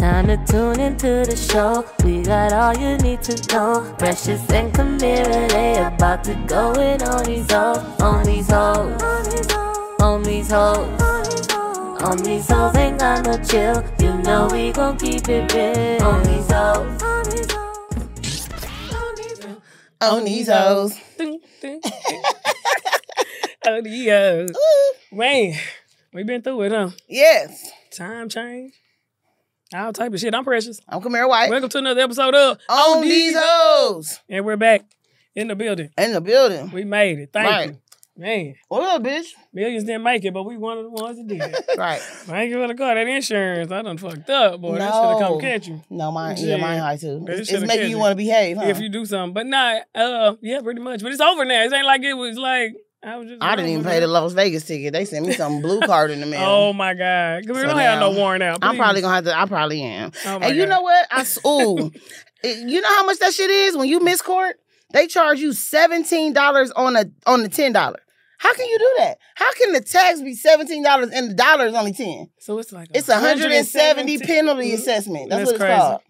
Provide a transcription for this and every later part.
Time to tune into the show. We got all you need to know. Precious and Kamira, they about to go in on these hoes, on these hoes, on these hoes. On these hoes ain't got no chill. You know we gon' keep it real. On these hoes. On these hoes. Ding, ding, ding. oh, yeah. Man, we been through it, huh? Yes. Time change. All type of shit. I'm Precious. I'm Kamira White. Welcome to another episode of On these hoes. And we're back in the building. In the building. We made it. Thank Right. you. Man, What up, bitch? millions didn't make it, but we one of the ones that did. Right. Thank you for the car. That insurance, I done fucked up, boy. That should have come catch you. No, mine. Yeah, Yeah. mine high too. It's, it's making you want to behave, huh? If you do something. But nah, uh, yeah, pretty much. But it's over now. It ain't like it was like I was just I didn't even pay the Las Vegas ticket. They sent me some blue card in the mail. Oh my God. Because we So don't have no now, warrant out. I'm probably gonna have to. I probably am. Oh and you God. know what? I ooh, you know how much that shit is when you miss court? They charge you seventeen dollars on a on the ten dollar. How can you do that? How can the tax be seventeen dollars and the dollar is only ten? So it's like It's a hundred and seventy 170 penalty Mhm. assessment. That's, That's what it's crazy. called.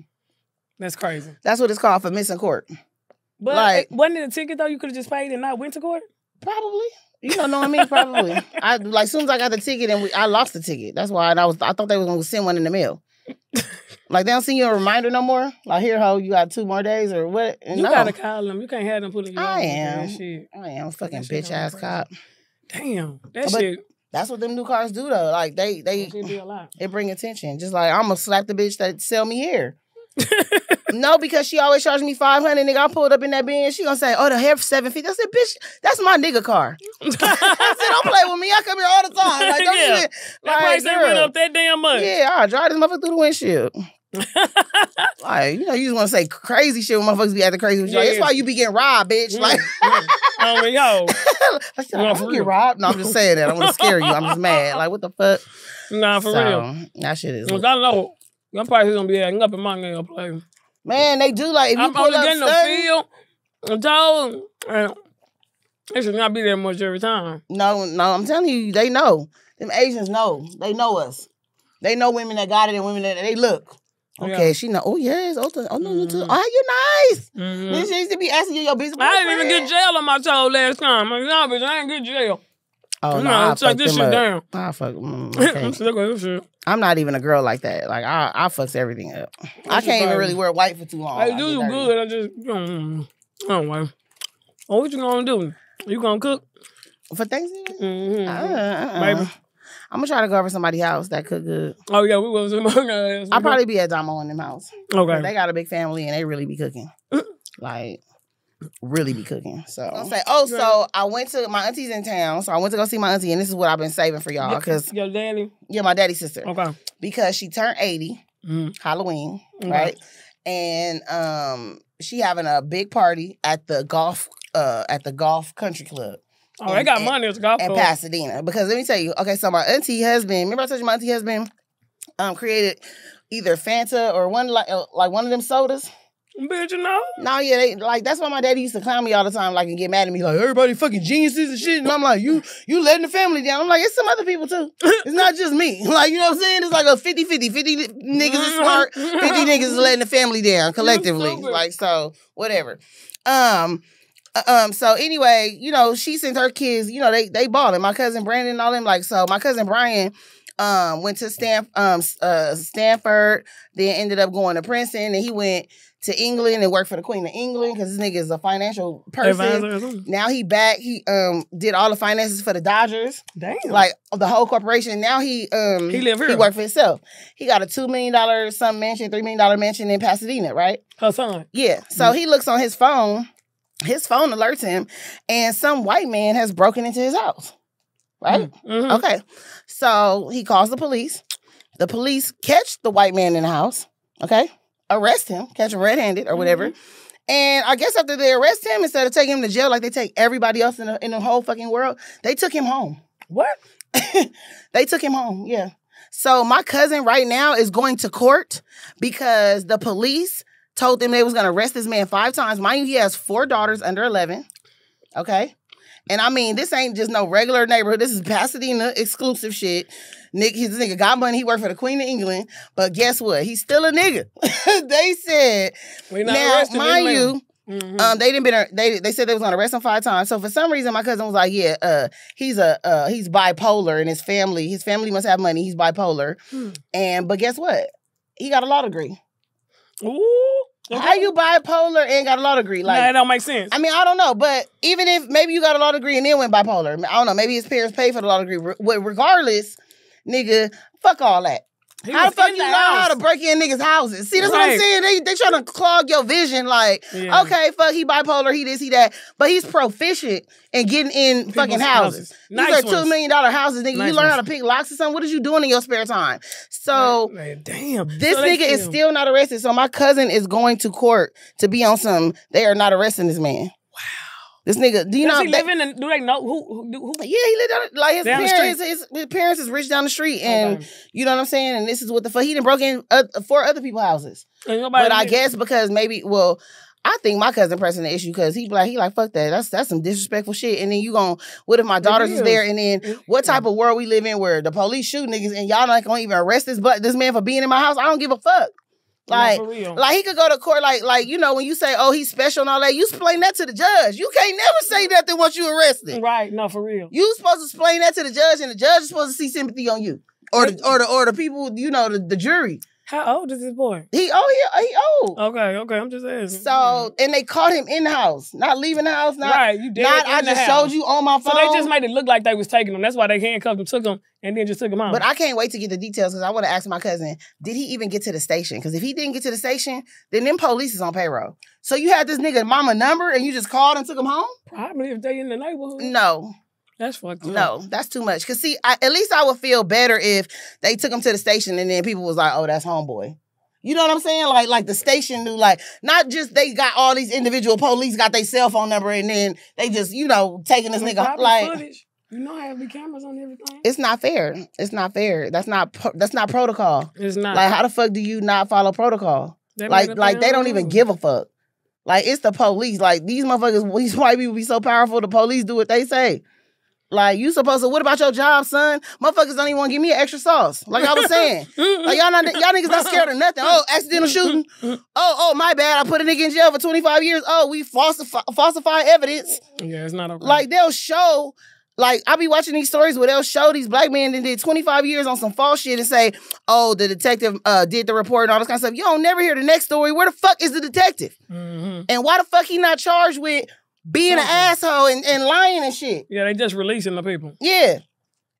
That's crazy. That's what it's called for missing court. But Like- wasn't it a ticket though? You could have just paid and not went to court? Probably. You don't know what I mean? Probably. I like soon as I got the ticket and we, I lost the ticket. That's why I was. I thought they was gonna send one in the mail. like they don't send you a reminder no more. Like here, ho, you got two more days or what? And You no, gotta call them. You can't have them put in your I am. Shit. I am a fucking bitch ass cop. Damn. That But- shit. That's what them new cars do though. Like they they That shit be a lot. it bring attention. Just like I'm gonna slap the bitch that sell me here. no, because she always charged me five hundred. Nigga, I pulled up in that bin. She gonna say, "Oh, the hair for seven feet." I said, "Bitch, that's my nigga car." I said, "Don't play with me. I come here all the time. Like, don't Yeah. shit. That Like, price ain't went up that damn much. Yeah, I drive this motherfucker through the windshield. like, you know, you just want to say crazy shit when motherfuckers be acting crazy with you. Like, Yeah. That's why you be getting robbed, bitch. Mm, Like, mm. I mean, yo. I said, No, I don't get robbed. No, I'm just saying that. I want to scare you. I'm just mad. Like, what the fuck? Nah, for so, real. That shit is. I know. I'm probably gonna be acting up in my nigga play. Man, they do like if you I'm pull only up getting the certain- feel. I'm told. and It should not be that much every time. No, no, I'm telling you, they know. Them Asians know. They know us. They know women that got it and women that they look. Okay, Yeah. she know. Oh yes. Oh, oh no, you too. Mhm. Oh, you nice. Mhm. She used to be asking you your business. I didn't even get jail on my toe last time. I'm like, nah, bitch, I ain't get jail. Oh no, no, I fuck this shit up. down. I fuck. Mm, okay. I'm sick this shit. I'm not even a girl like that. Like I, I fucks everything up. I can't even really wear white for too long. I do you good? I just, mm, oh, well. Oh, what you gonna do? You gonna cook? for Thanksgiving? Mm-hmm. Uh, uh, Maybe. I'm gonna try to go over somebody's house that cook good. Oh, yeah, we my I'll probably be at Damo in them house. Okay. They got a big family and they really be cooking. like really be cooking. So I'll say, oh, so I went to my auntie's in town. So I went to go see my auntie, and this is what I've been saving for y'all. Cause Your daddy? yeah, my daddy's sister. Okay. Because she turned 80, Mm. Halloween, Okay. right? And um she having a big party at the golf uh at the golf country club Oh, they got And- money. It's a golf in. Pasadena. Because let me tell you, okay, so my auntie husband, remember I told you my auntie husband um created either Fanta or one like uh, like one of them sodas. Bitch, you know? No, yeah, they, like that's why my daddy used to clown me all the time, like and get mad at me, like everybody fucking geniuses and shit. And I'm like, you you letting the family down. I'm like, it's some other people too. It's not just me. Like, you know what I'm saying? It's like a 50-50. 50 niggas is smart, 50 niggas is letting the family down collectively. Like, so whatever. Um uh, um, so anyway, you know, she sent her kids, you know, they they balling. My cousin Brandon and all them, like, so my cousin Brian um went to Stan um uh Stanford, then ended up going to Princeton, and he went to England and worked for the Queen of England because this nigga is a financial person. Advisor or something. Now he back. He um did all the finances for the Dodgers, Damn. like the whole corporation. Now he um He live here. He worked for himself. He got a two million dollar some mansion, three million dollar mansion in Pasadena, right? her son. Yeah. So he looks on his phone. His phone alerts him, and some white man has broken into his house. Right. Mhm. Okay. So he calls the police. The police catch the white man in the house. Okay. Arrest him, catch him red handed or whatever. And I guess after they arrest him, instead of taking him to jail like they take everybody else in the, in the whole fucking world, they took him home. What? they took him home. Yeah. So my cousin right now is going to court because the police told them they was gonna arrest this man five times. Mind you, he has four daughters under 11. Okay. And I mean, this ain't just no regular neighborhood. This is Pasadena exclusive shit. Nick, his nigga got money. He worked for the Queen of England, but guess what? He's still a nigga. they said. We not now, arresting mind man. you, Mhm. um, they didn't been they they said they was gonna arrest him five times. So for some reason, my cousin was like, "Yeah, uh, he's a uh, he's bipolar, and his family his family must have money. He's bipolar." Hmm. And but guess what? He got a law degree. Ooh. How you bipolar and got a law degree? Like, that don't make sense. I mean, I don't know, but even if maybe you got a law degree and then went bipolar, I don't know. Maybe his parents paid for the law degree. Re- well, regardless, nigga, fuck all that. He how the fuck you the learn how to break in niggas' houses? See, that's what I'm saying. They they trying to clog your vision. Like, Yeah. okay, fuck, he bipolar, he this, he that, but he's proficient in getting in fucking People's houses. houses. These Nice are two ones. million dollar houses, nigga. Nice you learn how to pick locks or something. What is you doing in your spare time? So. Man, damn. This So nigga is still not arrested. So my cousin is going to court to be on some. They are not arresting this man. Wow. This nigga, do you Does know? he live in? Do they know who? who, who yeah, he lived down, like his parents. His, his parents is rich down the street, and Okay. you know what I'm saying. And this is what the fuck he done broke in uh, four other people's houses. But I guess because maybe, well, I think my cousin pressing the issue because he like he like fuck that. That's that's some disrespectful shit. And then you gon' what if my daughters is is. there? And then what type of world we live in where the police shoot niggas and y'all not gonna even arrest this but this man for being in my house? I don't give a fuck. Like real. like he could go to court, like like you know when you say, "Oh, he's special" and all that. You explain that to the judge. You can't never say nothing once you arrested. right? No, for real. You supposed to explain that to the judge, and the judge is supposed to see sympathy on you, or the or the or the people, you know, the, the jury. How old is this boy? He oh he he old. Okay, okay. I'm just asking. So and they caught him in the house, not leaving the house, not right, you did. not. I just house. showed you on my phone. So they just made it look like they was taking him. That's why they handcuffed him, took him, and then just took him out. But I can't wait to get the details because I want to ask my cousin, did he even get to the station? Because if he didn't get to the station, then them police is on payroll. So you had this nigga mama number and you just called and took him home? Probably if they in the neighborhood. No, That's fucked up. no, that's too much. Cause see, I, at least I would feel better if they took him to the station and then people was like, "Oh, that's homeboy." You know what I'm saying? Like, like the station knew, like, not just they got all these individual police got their cell phone number and then they just, you know, taking this nigga like. footage. You know, I have the cameras on everything. It's not fair. It's not fair. That's not. That's not protocol. It's not. Like, how the fuck do you not follow protocol? They Like, like they don't even give a fuck. Like, it's the police. Like these motherfuckers, these white people be so powerful. The police do what they say. Like you supposed to. What about your job, son? Motherfuckers don't even want to give me an extra sauce. Like I was saying. Like y'all not y'all niggas not scared of nothing. Oh, accidental shooting. Oh, oh, my bad. I put a nigga in jail for 25 years. Oh, we falsify falsify evidence. yeah, it's not okay. Like they'll show, like I be watching these stories where they'll show these black men that did 25 years on some false shit and say, oh, the detective uh, did the report and all this kind of stuff. You don't never hear the next story. Where the fuck is the detective? hmm And why the fuck he not charged with being an asshole and, and lying and shit? Yeah, they just releasing the people. Yeah.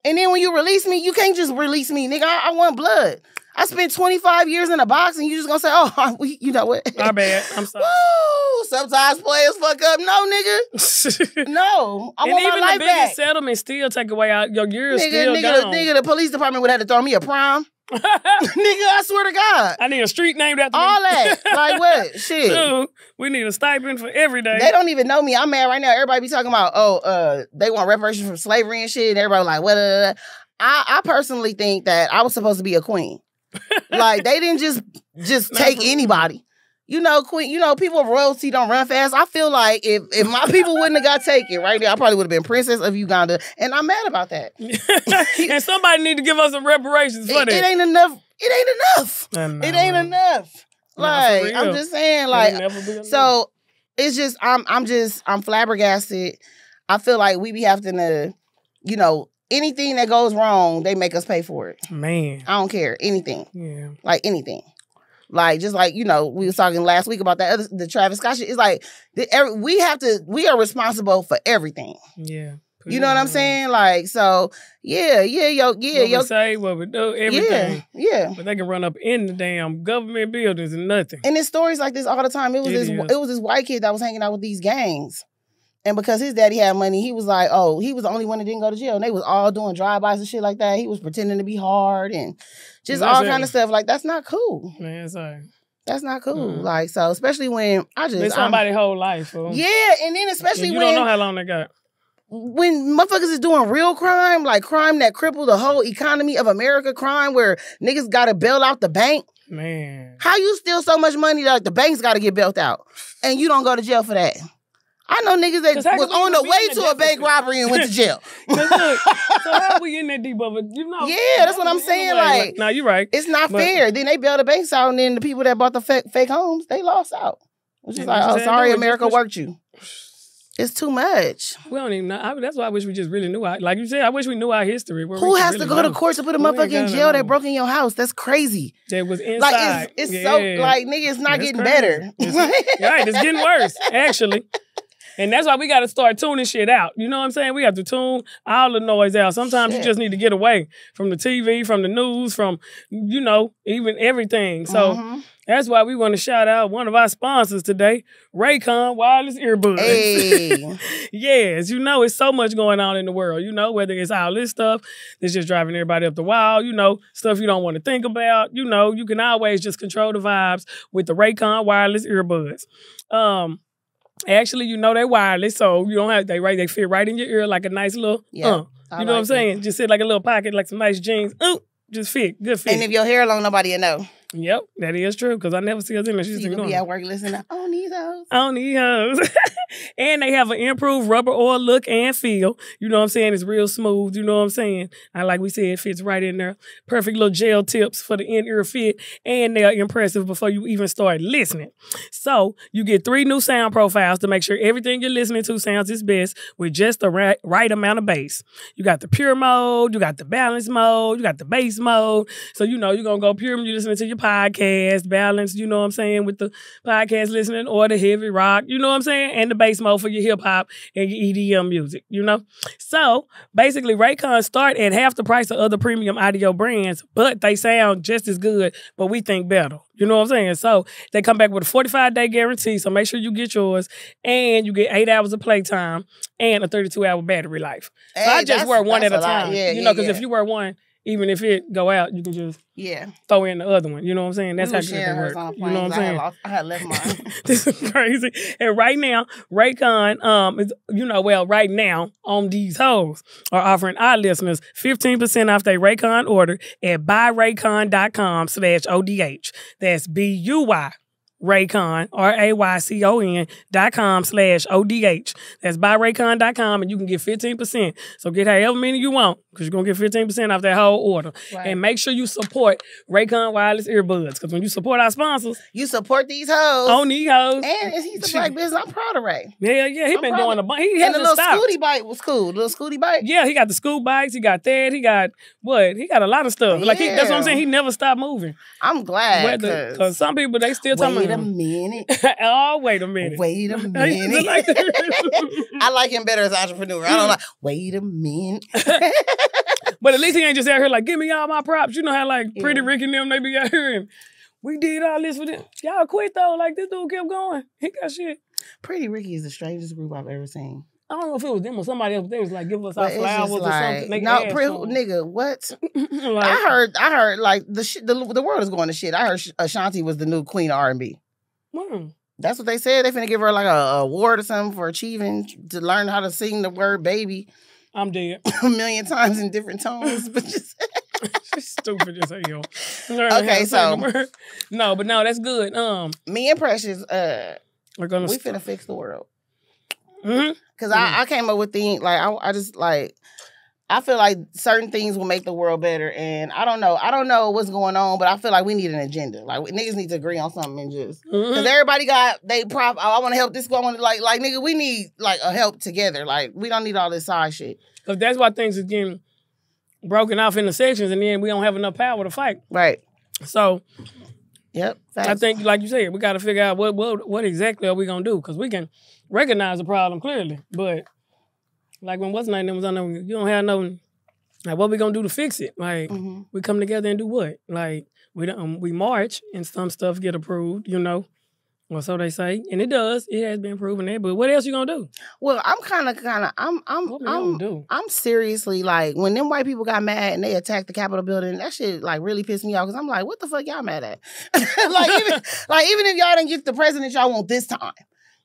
And then when you release me, you can't just release me, nigga. I, I want blood. I spent 25 years in a box and you just gonna say, oh, we, you know what? My bad. I'm sorry. Woo! Sometimes players fuck up. No, nigga. No. I and want even my the life biggest back. settlement still take away your years Nigga, still nigga, gone. the, nigga, the police department would have to throw me a prime. nigga, I swear to God. I need a street named after me. All that. Like what? Shit. Dude, we need a stipend for every day. They don't even know me. I'm mad right now. Everybody be talking about, oh, uh, they want reparations from slavery and shit. And everybody like, what? I, I personally think that I was supposed to be a queen. like they didn't just just Not take for anybody. You know, queen. You know, people of royalty don't run fast. I feel like if if my people wouldn't have got taken right there, I probably would have been princess of Uganda, and I'm mad about that. and somebody need to give us some reparations for It, it ain't enough. It ain't enough. I It know. ain't enough. Nah, Like I'm just saying, like never so it's just I'm I'm just I'm flabbergasted. I feel like we be having to, you know, anything that goes wrong, they make us pay for it. man, I don't care anything, yeah, like anything. Like just like you know, we was talking last week about that other the Travis Scott shit. It's like the, every, we have to we are responsible for everything. yeah. You know what I'm saying? Like so, yeah, yeah, yo, yeah, What yo, we say, what we do, yeah, everything. yeah. But they can run up in the damn government buildings and nothing. And it's stories like this all the time. It was It this is. it was this white kid that was hanging out with these gangs. And because his daddy had money, he was like, oh, he was the only one that didn't go to jail. And they was all doing drive-bys and shit like that. He was pretending to be hard and just all kind of stuff. Like, that's not cool. Man, sorry. That's not cool. Mm. Like, so especially when I just It's I'm- somebody's whole life. fool. Yeah, and then And especially you when don't know how long they got. when motherfuckers is doing real crime, like crime that crippled the whole economy of America, crime where niggas gotta bail out the bank. Man. How you steal so much money that the bank's got to get bailed out, and you don't go to jail for that? I know niggas that was on the way to a bank robbery and went to jail. look, so how we in that deep of? You know? Yeah, that's what I'm saying, way, like- no, you're right. It's not But- fair. Then they bail the banks out, and then the people that bought the fake, fake homes, they lost out. It's just like, oh, sorry, America worked you. It's too much. We don't even know. I, that's why I wish we just really knew our, like you said, I wish we knew our history. where Who has really to go to court to put a Who motherfucker in jail know. that broke in your house? That's crazy. That was inside. Like it's, it's so like nigga, it's not That's getting crazy. better. It's- right, it's getting worse, actually. And that's why we got to start tuning shit out. You know what I'm saying? We have to tune all the noise out. Sometimes you just need to get away from the TV, from the news, from, you know, even everything. So Mhm. that's why we want to shout out one of our sponsors today, Raycon Wireless Earbuds. hey, yes, you know, it's so much going on in the world. You know, whether it's all this stuff that's just driving everybody up the wall, you know, stuff you don't want to think about. You know, you can always just control the vibes with the Raycon wireless earbuds. Um, actually, you know they're wireless, so you don't have they right. They fit right in your ear like a nice little. Yeah, uh, you know what I'm like it. saying? Just sit like a little pocket, like some nice jeans. Ooh, just fit, good fit. And if your hair long, nobody will know. Yep, that is true because I never see us in there. She's You just will doing be at work listening. Oh, these hoes. I don't need those. and they have an improved rubber oil look and feel. You know what I'm saying? It's real smooth. You know what I'm saying? And like we said, it fits right in there. Perfect little gel tips for the in-ear fit. And they're impressive before you even start listening. So you get three new sound profiles to make sure everything you're listening to sounds its best with just the right, right amount of bass. You got the pure mode, you got the balance mode, you got the bass mode. So you know you're gonna go pure when you're listening to your podcast, balance, you know what I'm saying, with the podcast listening or the heavy rock, you know what I'm saying? And the bass mode for your hip hop and your EDM music, you know? So basically Raycon start at half the price of other premium audio brands, but they sound just as good, but we think better. You know what I'm saying? So they come back with a 45 day guarantee. So make sure you get yours and you get eight hours of playtime and a 32 hour battery life. So I just wear one at that's a time. Yeah, you know, because yeah. if you wear one, even if it go out, you can just yeah, throw in the other one. You know what I'm saying? That's we how was good they sharing work. on You know what I'm planes. I had saying? lost- I had left mine. this is crazy. And right now, Raycon, um, is you know, well, right now on these hoes are offering our listeners 15% off their Raycon order at buyraycon.com slash ODH. That's B-U-Y. Raycon, R-A-Y-C-O-N dot com slash O-D-H. That's buyraycon.com and you can get 15%. So get however many you want because you're going to get 15% off that whole order. Right. And make sure you support Raycon Wireless Earbuds because when you support our sponsors, you support these hoes. on these hoes, and he's a black business. I'm proud of Ray. yeah, yeah, he I'm been doing a bunch. He And the little stopped. scooty bike was cool. The little scooty bike. Yeah, he got the school bikes. He got that. He got what? He got a lot of stuff. Like he, that's what I'm saying. He never stopped moving. I'm glad. Because some people they still talking Wait a minute. oh, wait a minute. Wait a minute. I like him better as an entrepreneur. I don't like. Wait a minute. but at least he ain't just out here like, give me all my props. You know how like Pretty Yeah. Rick and them they be out here and we did all this for them. Y'all quit though. Like this dude kept going. He got shit. Pretty Ricky is the strangest group I've ever seen. I don't know if it was them or somebody else. They was like, give us our But it's flowers just or something. They no, pre- nigga, what? like, I heard, I heard like the shit. The, the world is going to shit. I heard Sh- Ashanti was the new queen of R and B. hmm. That's what they said. They finna give her like a, a award or something for achieving to learn how to sing the word baby I'm dead. a million times in different tones. But just She's stupid as hell. Okay, so- no, but no, that's good. Um, me and Precious, uh, we're gonna. we finna fix the world. Mhm. Cause I, I came up with things like I, I just like I feel like certain things will make the world better, and I don't know. I don't know what's going on, but I feel like we need an agenda. Like we- niggas need to agree on something and just because everybody got they prop. I, want to help this. I want to like like nigga. We need like a help together. Like we don't need all this side shit. Cause that's why things is getting broken off into sections, and then we don't have enough power to fight. Right. So Yep. I think, like you said, we got to figure out what what what exactly are we gonna do? Because we can recognize the problem clearly, but like when what's name was on there, you don't have no like what we gonna do to fix it? Like Mhm. we come together and do what? Like we don't um, we march and some stuff get approved, you know. Well, so they say, and it does. It has been proven that. But what else you gonna do? Well, I'm kind of kind of I'm I'm I'm do? I'm seriously like when them white people got mad and they attacked the Capitol building, that shit like really pissed me off because I'm like, what the fuck y'all mad at? like even like even if y'all didn't get the president y'all want this time,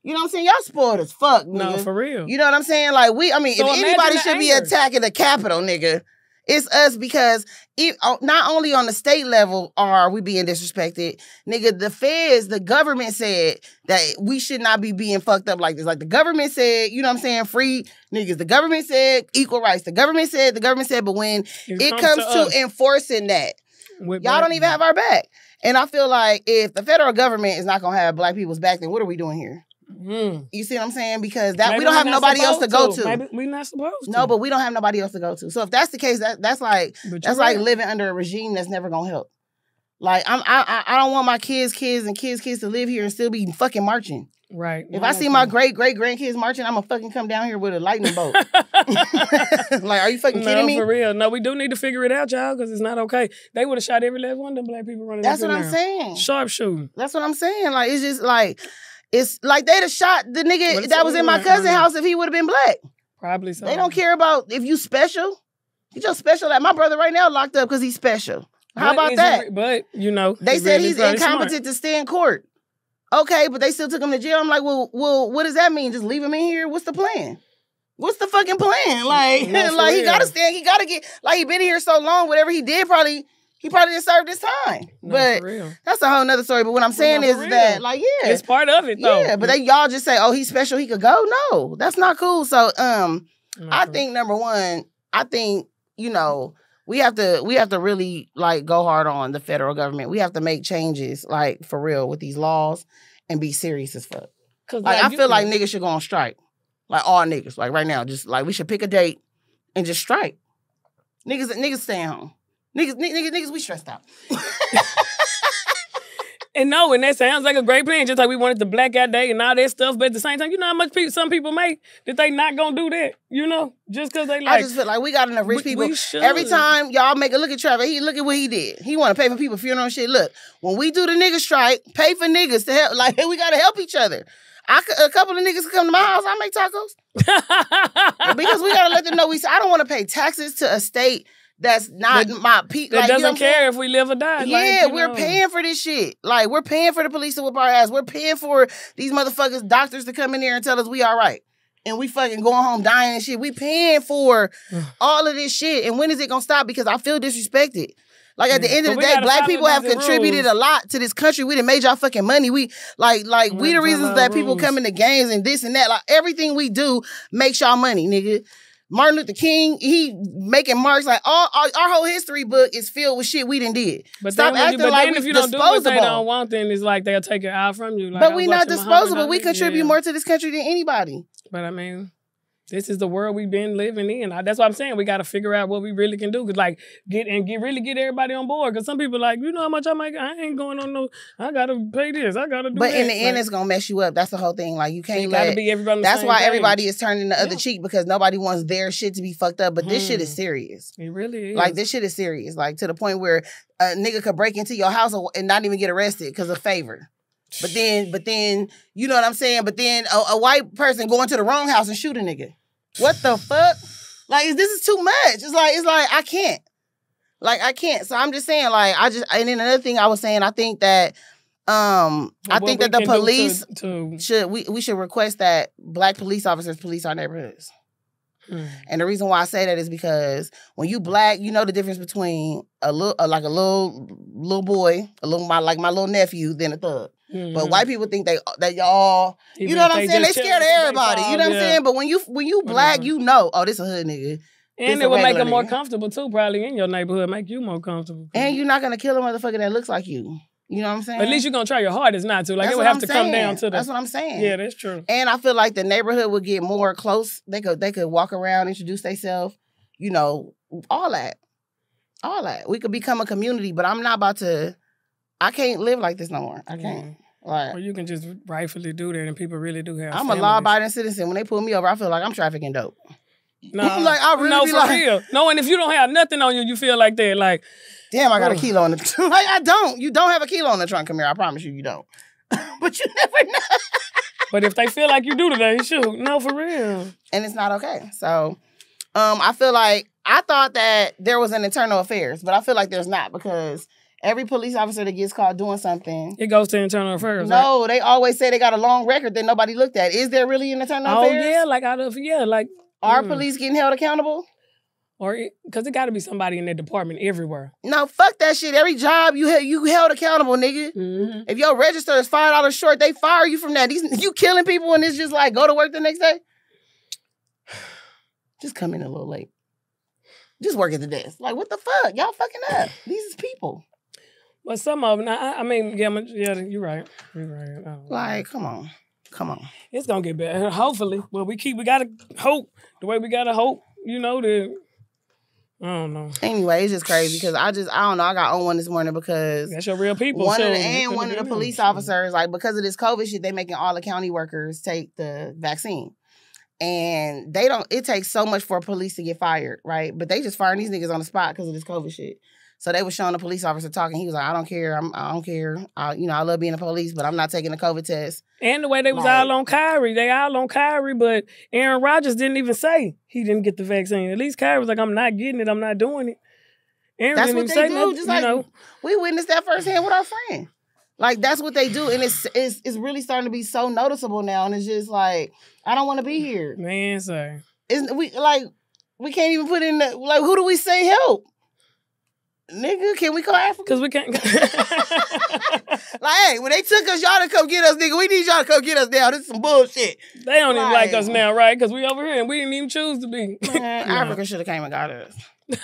you know what I'm saying? Y'all spoiled as fuck, nigga. No, for real. you know what I'm saying? Like we, I mean, So if anybody should be attacking the Capitol, nigga, It's us because it, not only on the state level are we being disrespected, nigga. The feds, the government said that we should not be being fucked up like this. Like the government said, you know what I'm saying? Free niggas. The government said equal rights. The government said, the government said, but when it comes to, us, enforcing that, with y'all don't even have our back. And I feel like if the federal government is not gonna have black people's back, then what are we doing here? Mm. You see what I'm saying? Because that Maybe we don't have nobody else to go supposed to. Maybe we're not supposed to. No, but we don't have nobody else to go to. So if that's the case, that that's like that's like right. living under a regime that's never gonna help. Like I'm, I, I don't want my kids, kids, and kids, kids to live here and still be fucking marching. right. If I see my great great grandkids marching, I'm gonna fucking come down here with a lightning bolt. like, are you fucking no, kidding me? for real. No, we do need to figure it out, y'all, because it's not okay. They would have shot every last one of them black people running. That's what I'm there. saying. Sharpshooting. That's what I'm saying. Like it's just like it's like they'd have shot the nigga that was in my cousin's cousin house if he would have been black. Probably so. They don't care about if you special. You just special. Like my brother right now locked up because he's special. How But about that? But you know, They he said really he's probably smart. incompetent to stay in court. Okay, but they still took him to jail. I'm like, well, well, what does that mean? Just leave him in here? What's the plan? What's the fucking plan? Like, No, like he gotta stand. He gotta get. Like he been here so long. Whatever he did, probably he probably just served his time. No, but that's a whole nother story. But what I'm saying no, is for that, like, yeah, It's part of it though. yeah. But they y'all just say, oh, he's special. He could go. No, that's not cool. So, um, No, I think number one, I think you know we have to we have to really like go hard on the federal government. We have to make changes like for real with these laws and be serious as fuck. 'Cause, Like I feel like niggas should go on strike, like all niggas. Like right now, just like we should pick a date and just strike. Niggas, niggas stay home. Niggas, niggas, niggas, we stressed out. And no, and that sounds like a great plan. Just like we wanted the blackout day and all that stuff, but at the same time, you know how much people, some people make that they not gonna do that. You know, just because they like. I just feel like we got enough rich people. we should. Every time y'all make a look at Trevor, he look at what he did. He want to pay for people funeral and shit. Look, when we do the nigga strike, pay for niggas to help. Like we gotta help each other. I could, a couple of niggas come to my house. I make tacos because we gotta let them know we. I don't want to pay taxes to a state that's not That- my people. that like, doesn't what I'm care if we live or die. Yeah, you we're know. paying for this shit. Like we're paying for the police to whip our ass. We're paying for these motherfuckers, doctors to come in here and tell us we all right. And we fucking going home dying and shit. We paying for all of this shit. And when is it gonna stop? Because I feel disrespected. Like at the end of But the day, black people have contributed rules. a lot to this country. We done made y'all fucking money. We like like we the reasons that people come into games and this and that. Like everything we do makes y'all money, nigga. Martin Luther King, he making marks like all our, our whole history book is filled with shit we done did. But stop then, acting but like then if you don't do what they disposable. don't want, then it's like they'll take it out from you. Like, but we not Muhammad disposable. We contribute Yeah. more to this country than anybody. But I mean, this is the world we've been living in. I- That's what I'm saying. We got to figure out what we really can do. Cause like get and get really get everybody on board. Cause some people like, you know how much I make. I ain't going on no. I gotta pay this. I gotta do But that. in the end, it's gonna mess you up. That's the whole thing. Like you can't you gotta let. be everybody. That's why everybody is turning the other Yeah. cheek because nobody wants their shit to be fucked up. But this shit is Hmm. serious. It really is. Like this shit is serious. Like to the point where a nigga could break into your house and not even get arrested because of favor. But then, but then, you know what I'm saying. But then a, a white person going to the wrong house and shoot a nigga. What the fuck? Like this is too much. It's like it's like I can't. Like I can't. So I'm just saying. Like I just and then another thing I was saying. I think that um I think that the do to- police to, should we we should request that black police officers police our neighborhoods. Hmm. And the reason why I say that is because when you black, you know the difference between a little, like a little, little boy, a little my like my little nephew, than a thug. But Mhm. white people think they that y'all, you know what I'm saying? They scared of everybody. You fall, know what I'm saying? But when you when you black, Whatever. you know, oh, this a hood nigga, And it would make them more comfortable too, probably in your neighborhood, make you more comfortable. and you're not gonna kill a motherfucker that looks like you. You know what I'm saying? At least you're gonna try your hardest not to. Like That's it would have I'm to come down to the. That's what I'm saying. yeah, that's true. And I feel like the neighborhood would get more close. They could they could walk around, introduce themselves, you know, all that. All that. We could become a community, but I'm not about to I can't live like this no more. I can't. Like Or you can just rightfully do that, and people really do have. I'm a law abiding citizen. When they pull me over, I feel like I'm trafficking dope. No, Like, I really no, be for like- real. No, and if you don't have nothing on you, you feel like that. Like Damn, I got a kilo on the like I don't. You don't have a kilo on the trunk, come here. I promise you you don't. but you never know. But if they feel like you do today, shoot. No, for real. and it's not okay. So, um, I feel like I thought that there was an internal affairs, but I feel like there's not because every police officer that gets caught doing something, It goes to internal affairs. right? no, they always say they got a long record that nobody looked at. Is there really an internal Oh affairs? yeah, like out of yeah, like Are mm. police getting held accountable? Or because it got to be somebody in that department everywhere. No, fuck that shit. Every job you you held accountable, nigga. Mm-hmm. If your register is five dollars short, they fire you from that. These you killing people and it's just like go to work the next day. Just come in a little late. Just work at the desk. Like what the fuck? Y'all fucking up. These is people. But some of them, I, I mean, yeah, yeah, you're right. You're right. I don't know. Like, come on. Come on. it's gonna get better. Hopefully, well, we keep we gotta hope the way we gotta hope. You know that. I don't know. Anyway, it's just crazy because I just I don't know. I got on one this morning because That's your real people. one of the and one of the police officers, like because of this COVID shit, they making all the county workers take the vaccine. And they don't it takes so much for a police to get fired, right? But they just firing these niggas on the spot because of this COVID shit. So they were showing the police officer talking. He was like, I don't care. I'm, I don't care. I, you know, I love being a police, but I'm not taking the COVID test. And the way they was Like- all on Kyrie, they all on Kyrie, but Aaron Rodgers didn't even say he didn't get the vaccine. At least Kyrie was like, I'm not getting it, I'm not doing it. Aaron That's didn't what even they say do, nothing, just you like- know. We witnessed that firsthand with our friend. Like that's what they do, and it's it's it's really starting to be so noticeable now. And it's just like I don't want to be here. Man, sorry. Isn't we like we can't even put in the like who do we say help? Nigga, can we call Africa? Because we can't. Like, hey, when they took us, y'all to come get us, nigga. We need y'all to come get us down. This is some bullshit. they don't even like us now, right? Because we over here and we didn't even choose to be. Man. Africa should have came and got us.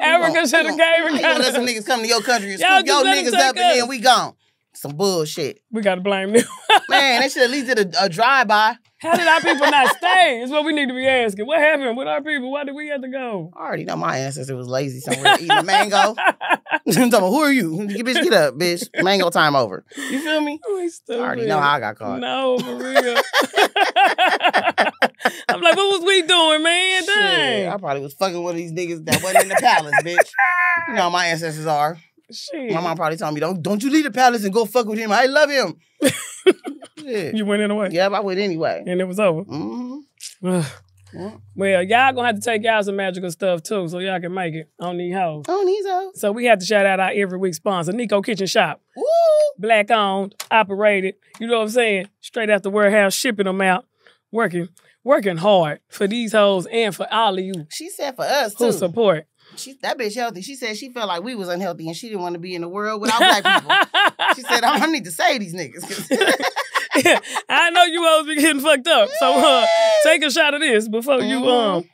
Africa should have came and got gonna let some us. niggas come to your country and scoop your niggas up and then we gone. Some bullshit. We got to blame them. Man, they should at least did a, a drive-by. How did our people not stay? Is what we need to be asking. What happened with our people? Why did we have to go? I already know my ancestor was lazy somewhere eating a mango. I'm talking about, who are you? You bitch, get up, bitch. Mango time over. You feel me? Oh, I already know how I got caught. No, for real. I'm like, what was we doing, man? Shit, I probably was fucking one of these niggas that wasn't in the palace, bitch. You know how my ancestors are. Shit. My mom probably told me, don't don't you leave the palace and go fuck with him. I love him. You went anyway. Yeah. I went anyway. And it was over. hmm well, y'all gonna have to take y'all some magical stuff too, so y'all can make it on these hoes. Oh, these hoes. So we have to shout out our every week sponsor, Nicko Kitchen Shop. Woo! Black owned, operated. You know what I'm saying? Straight out the warehouse, shipping them out, working, working hard for these hoes and for all of you She said for us who too. support. She, that bitch healthy. She said she felt like we was unhealthy and she didn't want to be in the world without black people. She said, I need to say these niggas. 'cause- I know you always be getting fucked up. So uh, take a shot of this before you um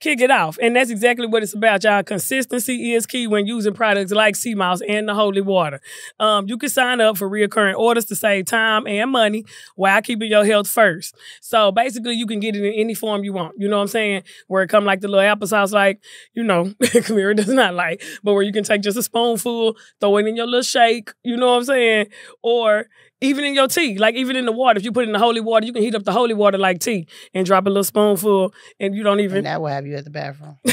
kick it off. And that's exactly what it's about, y'all. Consistency is key when using products like sea moss and the holy water. Um, you can sign up for reoccurring orders to save time and money while keeping your health first. So basically, you can get it in any form you want. You know what I'm saying? Where it come like the little applesauce, like you know, Kamira does not like, but where you can take just a spoonful, throw it in your little shake. You know what I'm saying? Or even in your tea, like even in the water, if you put it in the holy water, you can heat up the holy water like tea and drop a little spoonful, and you don't even and that will have you at the bathroom.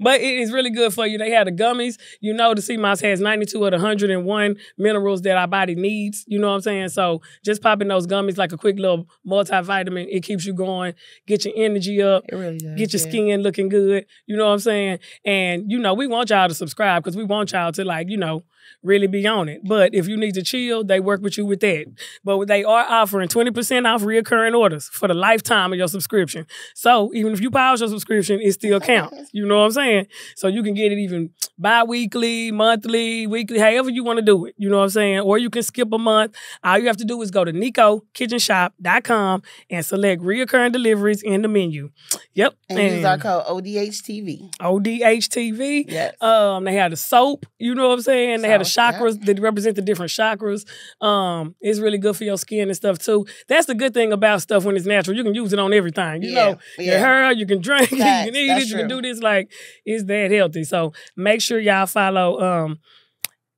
but it is really good for you. They have the gummies. You know, the sea moss has 92 of the 101 minerals that our body needs. You know what I'm saying? So just popping those gummies like a quick little multivitamin, it keeps you going, get your energy up. It really does. Get your yeah. skin looking good, you know what I'm saying? And you know, we want y'all to subscribe because we want y'all to like, you know, really be on it. But if you need to chill, they work with you with that. But they are offering 20% off reoccurring orders for the lifetime of your subscription. So even if you pause your subscription, it still counts. You know what I'm saying? So you can get it even bi-weekly, monthly, weekly, however you want to do it. You know what I'm saying? Or you can skip a month. All you have to do is go to NickoKitchenShop.com and select reoccurring deliveries in the menu. Yep. And use our code ODHTV. ODHTV. Yes. Um, they had the soap, you know what I'm saying? They had the yeah. chakras that represent the different chakras. Um, it's really good for your skin and stuff too. That's the good thing about stuff when it's natural. You can use it on everything. You Yeah, know, your hair, you can drink, it, you can eat it, you can do this. Like, it's that healthy. So make sure y'all follow um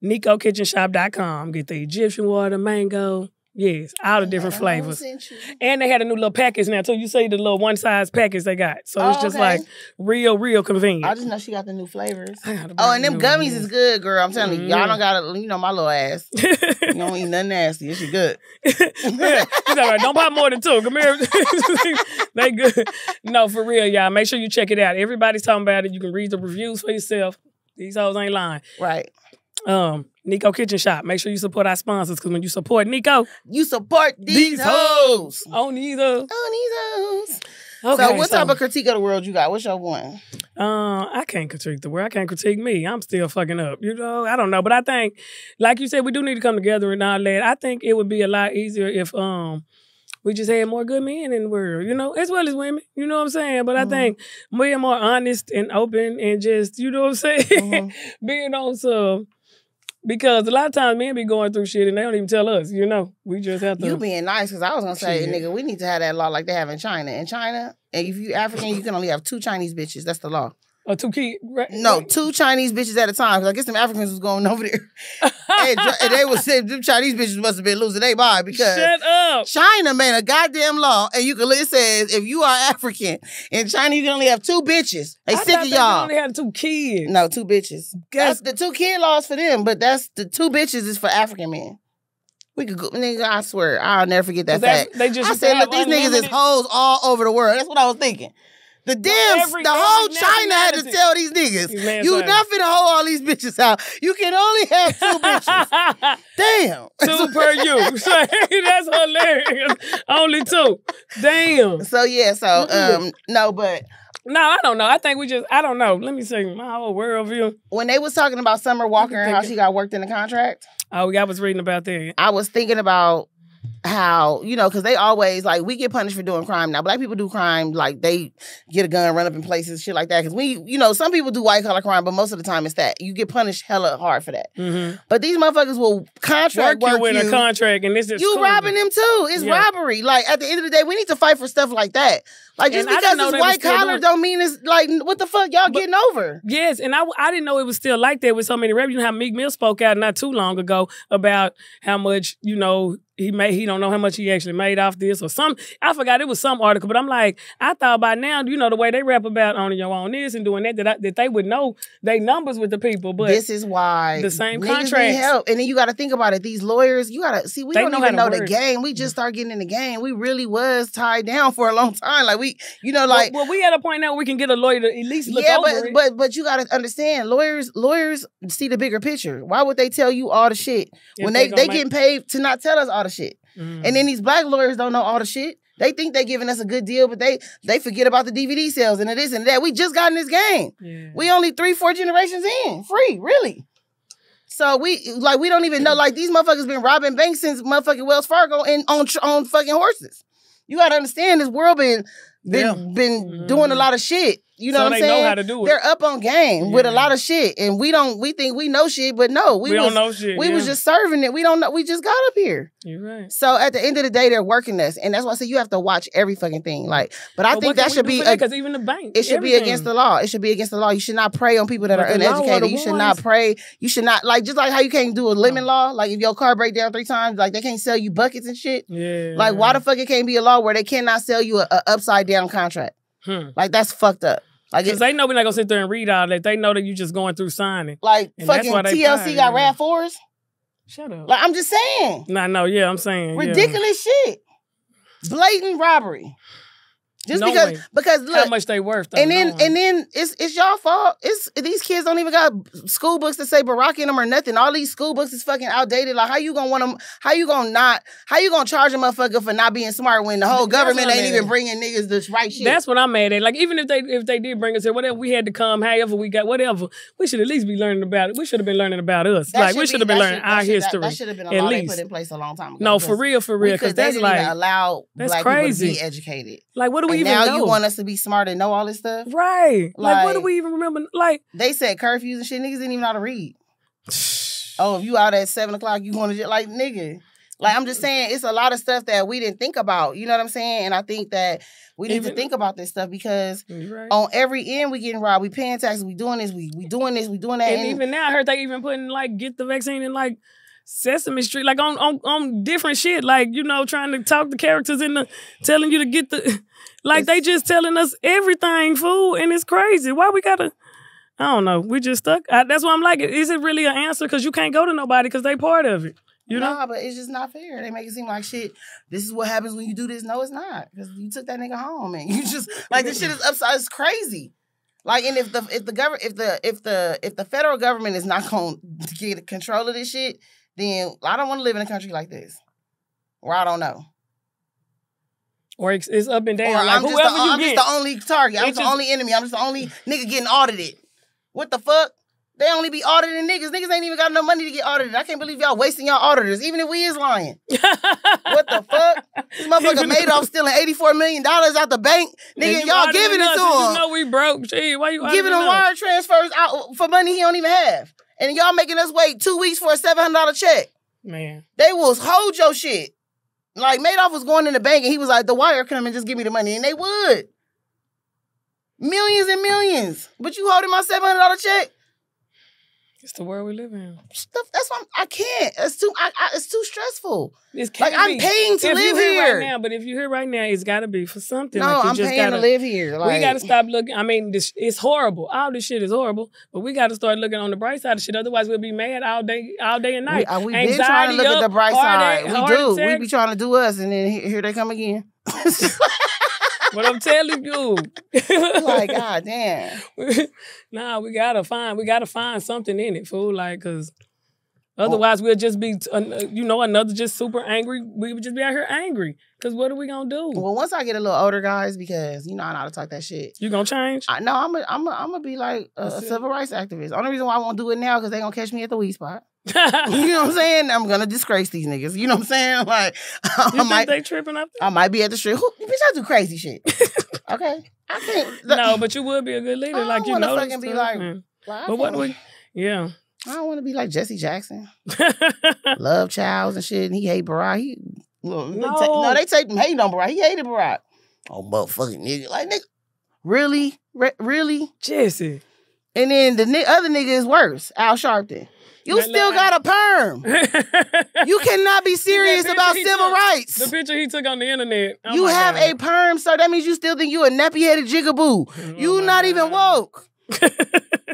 NickoKitchenShop.com. Get the Egyptian water, mango. Yes, all the different flavors. And they had a new little package now too. You see the little one size package they got. So it's Oh, just okay. like real, real convenient. I just know she got the new flavors. Oh, and them gummies ones. is good, girl. I'm telling you, y'all Mhm. don't gotta, you know, my little ass. You don't eat nothing nasty. It's good. yeah, he's all right. Don't buy more than two. Come here. they good. No, for real, y'all. Make sure you check it out. Everybody's talking about it. You can read the reviews for yourself. These hoes ain't lying. Right. Um, Nicko Kitchen Shop. Make sure you support our sponsors because when you support Nicko You support these, These hoes. on these uh, On these hoes. Okay, so what type of critique of the world you got? What's your one? Uh, I can't critique the world. I can't critique me. I'm still fucking up. You know, I don't know. But I think, like you said, we do need to come together and all that. I think it would be a lot easier if um we just had more good men in the world, you know, as well as women. You know what I'm saying? But Mhm. I think we're more honest and open and just, you know what I'm saying? Mhm. Being on some because a lot of times men be going through shit and they don't even tell us, you know. We just have to You being nice because I was gonna say, Shit. nigga, we need to have that law like they have in China. In China, and if you African, you can only have two Chinese bitches. That's the law. Or two kids. Right, No, right. two Chinese bitches at a time. Because I guess them Africans was going over there, and, and they was saying them Chinese bitches must have been losing their mind because Shut up. China made a goddamn law, and you can it says if you are African in China, you can only have two bitches. They I sick of y'all. only had two kids. No, two bitches. That's the two kid laws for them, but that's the two bitches is for African men. We could go, nigga. I swear, I'll never forget that fact. They just I said, have look, these niggas is hoes all over the world. That's what I was thinking. The damn, every- the whole China had to tell these niggas, you not finna hoe all these bitches out. You can only have two bitches. Damn. two per use. That's hilarious. Only two. Damn. So yeah, so um, no, but No, I don't know. I think we just, I don't know. Let me see my whole worldview. when they was talking about Summer Walker and how she got worked in the contract, Oh, yeah, I was reading about that. I was thinking about how you know because they always like we get punished for doing crime. Now black people do crime like they get a gun run up in places shit like that because we you know some people do white collar crime but most of the time it's that. You get punished hella hard for that. Mm-hmm. but these motherfuckers will contract Work, work, you in you. a contract, and this is you robbing them too. It's Yeah. robbery. Like at the end of the day we need to fight for stuff like that. Like just And because it's white collar don't mean it's like what the fuck y'all But- getting over. Yes, and I, I didn't know it was still like that with so many rappers. You know how Meek Mill spoke out not too long ago about how much, you know, he made he don't know how much he actually made off this or some I forgot it was some article, but I'm like, I thought by now, you know, the way they rap about owning your own this and doing that, that, I, that they would know they numbers with the people. But this is why the same contracts. help. And then you got to think about it. These lawyers, you got to see. We They don't know even know to the game. We just start getting in the game. We really was tied down for a long time. Like we, you know, like, like well, we at a point now where we can get a lawyer to at least look yeah, over but it. but but you got to understand. Lawyers lawyers see the bigger picture. Why would they tell you all the shit If when they they make- getting paid to not tell us all the shit? Mhm. And then these black lawyers don't know all the shit. They think they're giving us a good deal, but they they forget about the DVD sales and it is and that. We just got in this game. Yeah. We only three, four generations in, free, really. So we like we don't even know like these motherfuckers been robbing banks since motherfucking Wells Fargo and on on fucking horses. You gotta understand this world been been Yeah. been doing a Mhm. lot of shit. You know so what I'm they saying? know how to do it. They're up on game with a lot of shit, and we don't. We think we know shit, but no, we, we, was don't know shit. we yeah. was just serving it. We don't know. We just got up here. You're right. So at the end of the day, they're working us, and that's why I say you have to watch every fucking thing. Like, but I think that should be. because even the bank. it should be against the law. It should be against the law. You should not prey on people that But are the law are uneducated. You should not prey. You should not like just like how you can't do a lemon law. Like if your car break down three times, like they can't sell you buckets and shit. Yeah. Like why the fuck it can't be a law where they cannot sell you a, a upside down contract? Hmm. Like that's fucked up. Like Because they know we're not gonna sit there and read all that. They know that you just going through signing. like and fucking TLC fired got. Rav fours. Shut up. Like I'm just saying, Nah, no, yeah, I'm saying yeah. ridiculous shit, blatant robbery. Just No because way. because look How much they worth? Though, and then and then it's it's y'all fault. It's these kids don't even got school books that say Barack in them or nothing. All these school books is fucking outdated. Like how you gonna want them? How you gonna not? How you gonna charge a motherfucker for not being smart when the whole government ain't even bringing niggas this right shit? That's what I'm mad at. Like even if they if they did bring us here, whatever we had to come, however we got, whatever, we should at least be learning about it. We should have been learning about us. That like we should have been learning should- our that history. That, should have been a at law they put in place a long time ago. no, for real, for real, because that's didn't like allow that's black crazy. people to be educated. like what do we And even now know? you want us to be smart and know all this stuff? right? Like, what do we even remember? Like They said curfews and shit. Niggas didn't even know how to read. Oh, if you out at seven o'clock, you going to jail. Like, nigga. Like, I'm just saying, it's a lot of stuff that we didn't think about. You know what I'm saying? And I think that we need to think about this stuff because right. on every end, we getting robbed. We paying taxes. We doing this. We we doing this. We doing that. and And, even now, I heard they even putting like get the vaccine and like Sesame Street, like on on on different shit, like you know, trying to talk the characters in the telling you to get the like they just telling us everything, fool, and it's crazy. Why we gotta? I don't know. We just stuck. I, that's why I'm like, is it really an answer? Because you can't go to nobody because they part of it. You know? Nah, but it's just not fair. They make it seem like shit. This is what happens when you do this. No, it's not. Because you took that nigga home and you just like this shit is upside. It's crazy. Like, and if the if the government if the if the if the federal government is not going to get control of this shit, then I don't want to live in a country like this, where I don't know. Or it's, it's up and down. Or like I'm, just the, I'm just the only target. I'm It's the only enemy. I'm just the only nigga getting audited. What the fuck? They only be auditing niggas. Niggas ain't even got enough money to get audited. I can't believe y'all wasting y'all auditors, even if we is lying. What the fuck? This motherfucker Even made if- off stealing $84 million out the bank. Nigga, y'all giving it us, to him. You know we broke. Shit, why you giving him wire transfers out for money he don't even have. And y'all making us wait two weeks for a $700 check. Man. They will hold your shit. Like Madoff was going in the bank and he was like, the wire come and just give me the money. And they would. Millions and millions. But you holding my $700 check? It's the world we live in. Stuff, that's why I'm, I can't. It's too I, I, it's too stressful. It's Like I'm be. paying to if live here here. right now, but if you're here right now, it's got to be for something. no, like you I'm just paying gotta, to live here. Like, we got to stop looking. I mean, this it's horrible. All this shit is horrible, but we got to start looking on the bright side of shit. Otherwise, we'll be mad all day, all day and night. uh, we been trying to look at the up, bright side. We heart do. We be trying to do us, and then here, here they come again. What I'm telling you, like, God damn. nah, we gotta find, we gotta find something in it, fool. Like, cause otherwise we'll just be, uh, you know, another just super angry. We would just be out here angry. Cause what are we gonna do? Well, once I get a little older, guys, because you know I know how to talk that shit. You gonna change? I, no, I'm gonna I'm I'm be like a, a civil rights activist. Only reason why I won't do it now because they gonna catch me at the weed spot. you know what I'm saying? I'm gonna disgrace these niggas. You know what I'm saying? Like I you might they tripping up There? I might be at the street. Who, bitch, I do crazy shit. okay, I can't. No, but you would be a good leader. I like you know, fucking be like- man. Like, But what we? Yeah. I don't want to be like Jesse Jackson, love Childs and shit. And he hate Barack. He no, they ta- No. no, they take him hating on Barack. He hated Barack. Oh, motherfucking nigga, like nigga, really, Re- really. Jesse. And then the ni- other nigga is worse, Al Sharpton. You still got a perm. You cannot be serious about civil took? rights. the picture he took on the internet. Oh you have God. a perm, so that means you still think you a nappy headed jigaboo. Oh You not even God. woke.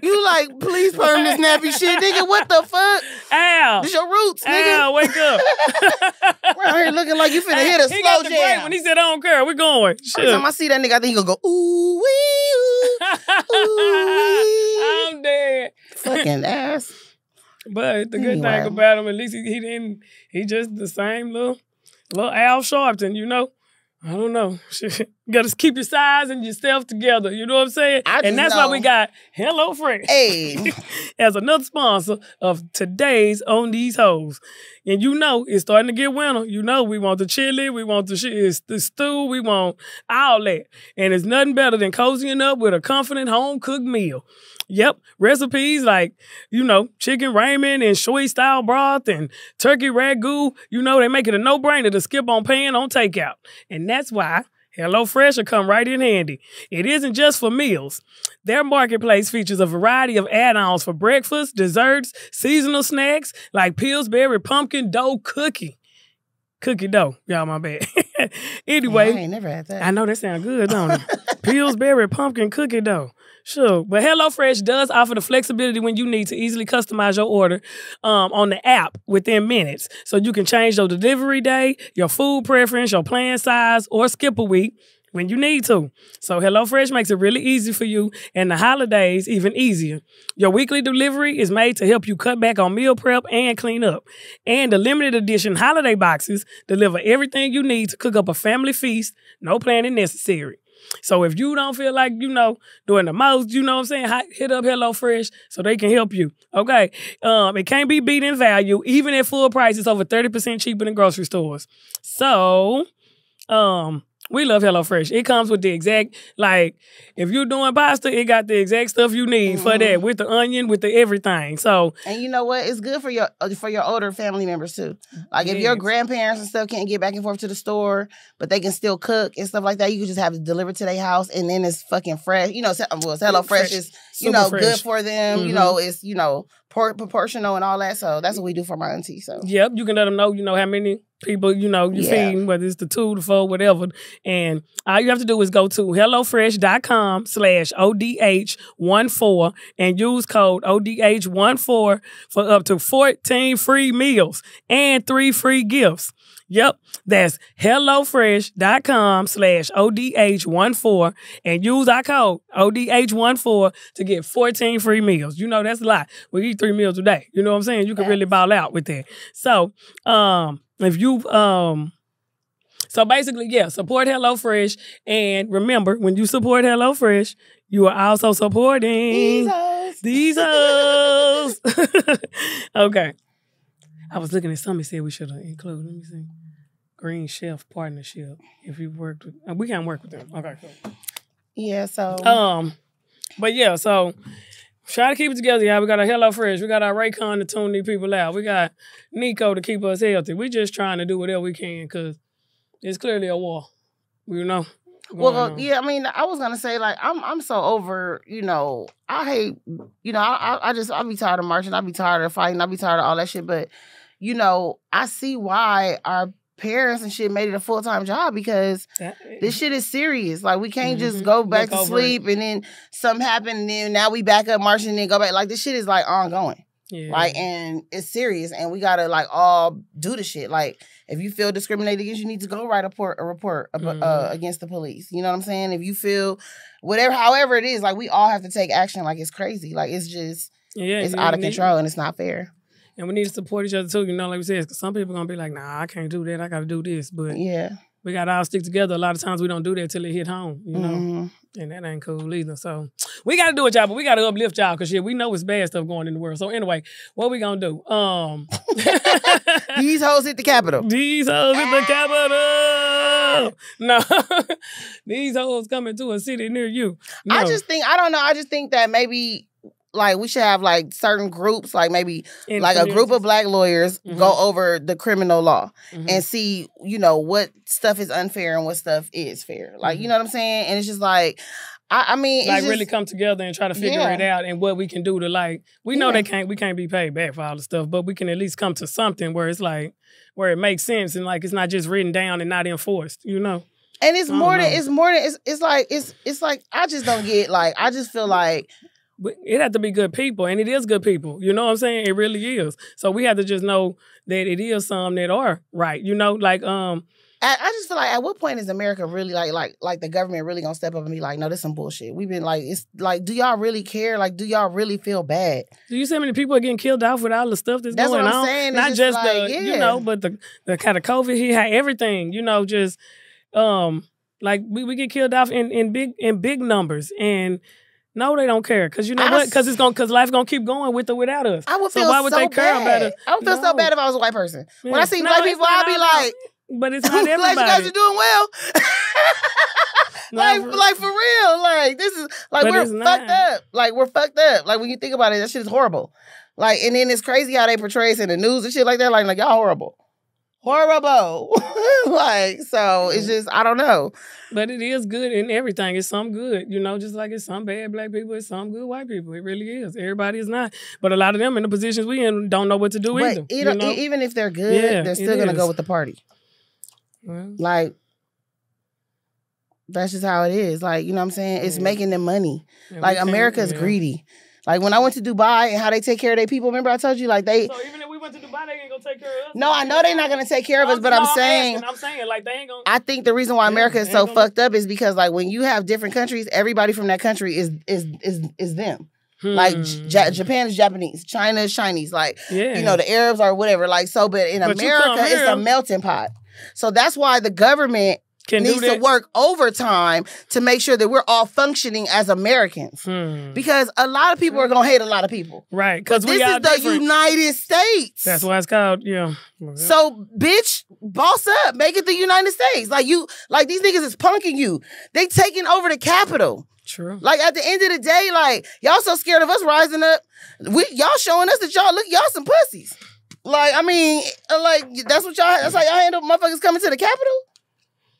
You like, please perm this nappy shit, nigga. What the fuck? Al. This your roots, nigga. Al, wake up. We're out here looking like you finna hit a he slow got the jam. when he said, I don't care. We're going. Every time Shit. I see that nigga, I think he gonna go ooh wee ooh. I'm dead. Fucking ass. But the good Anyway. thing about him, at least he, he didn't. He just the same little, little Al Sharpton, you know. I don't know. You gotta keep your size and yourself together. You know what I'm saying? And that's why we got Hello Fresh Hey, as another sponsor of today's On These Hoes. And you know it's starting to get winter. You know we want the chili, we want the shit, it's the stew, we want all that. And it's nothing better than cozying up with a confident home cooked meal. Yep, recipes like, you know, chicken ramen and shoyu style broth and turkey ragu. You know, they make it a no brainer to skip on paying on takeout. And that's why HelloFresh will come right in handy. It isn't just for meals. Their marketplace features a variety of add-ons for breakfast, desserts, seasonal snacks like Pillsbury pumpkin dough cookie. Cookie dough. Y'all my bad. anyway, I ain't never had that. I know that sounds good, don't it? Pillsbury pumpkin cookie dough. Sure. But HelloFresh does offer the flexibility when you need to easily customize your order um, on the app within minutes. So you can change your delivery day, your food preference, your plan size, or skip a week when you need to. So HelloFresh makes it really easy for you and the holidays even easier. Your weekly delivery is made to help you cut back on meal prep and clean up. And the limited edition holiday boxes deliver everything you need to cook up a family feast, no planning necessary. So if you don't feel like, you know, doing the most, you know what I'm saying, hit up HelloFresh so they can help you. Okay. Um, it can't be beat in value, even at full price, it's over 30% cheaper than grocery stores. So, um, we love HelloFresh. It comes with the exact, like, if you're doing pasta, it got the exact stuff you need for that with the onion, with the everything. So, And you know what? It's good for your uh, for your older family members too. Like if your grandparents and stuff can't get back and forth to the store, but they can still cook and stuff like that, you can just have it delivered to their house, and then it's fucking fresh. You know, well, Hello Fresh Fresh. is you know fresh. good for them. You Mhm. know, it's you know proportional and all that. So that's what we do for my auntie. So Yep, you can let them know, you know, how many people, you know, you Yeah. feeding, whether it's the two, the four, whatever. And all you have to do is go to HelloFresh.com slash ODH14 and use code ODH14 for up to 14 free meals and three free gifts. Yep, that's HelloFresh.com slash ODH14 and use our code ODH14 to get 14 free meals. You know, that's a lot. We eat three meals a day. You know what I'm saying? You can really ball out with that. So, um, if you um So basically, yeah, support HelloFresh. And remember, when you support HelloFresh, you are also supporting These hoes. okay. I was looking at something said we should have included. Let me see. Green Chef Partnership. If you worked with, uh, we can't work with them. Okay, cool. Yeah, so Um, but yeah, so try to keep it together, y'all. We got a Hello Fresh. We got our Raycon to tune these people out. We got Nicko to keep us healthy. We just trying to do whatever we can because it's clearly a war. You know. Well, on. yeah, I mean, I was gonna say like I'm I'm so over, you know, I hate, you know, I I, I just I be tired of marching, I be tired of fighting, I be tired of all that shit. But you know, I see why our parents and shit made it a full time job because That- this shit is serious. Like we can't just Mhm. go back Look to over it. sleep and then something happened and then now we back up marching and then go back. Like this shit is like ongoing. yeah. Like and it's serious and we gotta like all do the shit. Like if you feel discriminated against, you need to go write a report a report ab- uh, Mhm. against the police. You know what I'm saying? If you feel whatever, however it is, like we all have to take action. Like it's crazy. Like it's just yeah, it's out of control and it's not fair. And we need to support each other too. You know, like we said, because some people gonna be like, "Nah, I can't do that. I got to do this." But Yeah. we got to all stick together. A lot of times we don't do that till it hit home. You know. Mhm. And that ain't cool either. So we gotta do it, y'all, but we gotta uplift y'all because shit, we know it's bad stuff going in the world. So anyway, what we gonna do? Um These hoes hit the Capitol. These hoes in the capital. No. These hoes coming to a city near you. No. I just think I don't know. I just think that maybe like we should have like certain groups, like maybe In like a group of black lawyers Mhm. go over the criminal law Mhm. and see, you know, what stuff is unfair and what stuff is fair. Like, you know what I'm saying? And it's just like, I, I mean, it's like just, really come together and try to figure Yeah. it out and what we can do to like we know Yeah. they can't we can't be paid back for all the stuff, but we can at least come to something where it's like where it makes sense and like it's not just written down and not enforced, you know? and it's more than know. it's more than it's it's like it's it's like I just don't get like I just feel like But it have to be good people, and it is good people. You know what I'm saying? It really is. So we have to just know that it is some that are right. You know, like um, I, I just feel like at what point is America really like like like the government really gonna step up and be like, no, this some bullshit. We've been like it's like, do y'all really care? Like, do y'all really feel bad? do you see how many people are getting killed off with all the stuff that's, That's what going I'm on? saying. It's Not just just, like, the you know, but the the kind of COVID he had everything. You know, just um, like we, we get killed off in in big in big numbers and. No, they don't care because you know I what? Because it's gonna because life's gonna keep going with or without us. I would So feel why would so they care bad. about it? I would feel so bad if I was a white person. When I see No, black people, I'd be like, but it's not glad you guys are doing well. like, No, like for real. Like this is like we're fucked not. up. Like we're fucked up. Like when you think about it, that shit is horrible. Like and then it's crazy how they portray us in the news and shit like that. Like like y'all horrible, horrible. like so, it's mm-hmm. just I don't know. But it is good in everything. It's some good, you know, just like it's some bad black people, it's some good white people. It really is. Everybody is not. But a lot of them in the positions we in don't know what to do But either. it, you know? even if they're good, Yeah, they're still gonna go with the party. Well, Like that's just how it is. Like you know what I'm saying? It's Yeah. making them money. yeah, Like America's greedy. Like when I went to Dubai and how they take care of their people. Remember I told you like they. So even if we went to Dubai, they ain't gonna take care of us. No, I know they're not gonna take care of us, but I'm saying. asking, I'm saying like they ain't gonna. I think the reason why America is so fucked up is because like when you have different countries, everybody from that country is is is is them. Like Hmm. Ja- Japan is Japanese, China is Chinese. Like yeah, you know the Arabs or whatever. Like so, but in But America, it's a melting pot. So that's why the government can needs to work overtime to make sure that we're all functioning as Americans. Hmm. Because a lot of people are gonna hate a lot of people. Right, because This is the different. United States. That's why it's called yeah. So, bitch, boss up. Make it the United States. Like you, like these niggas is punking you. They taking over the Capitol. true. Like at the end of the day, like y'all so scared of us rising up. We y'all showing us that y'all look y'all some pussies. Like I mean, uh, like that's what y'all. That's how y'all handle motherfuckers coming to the Capitol.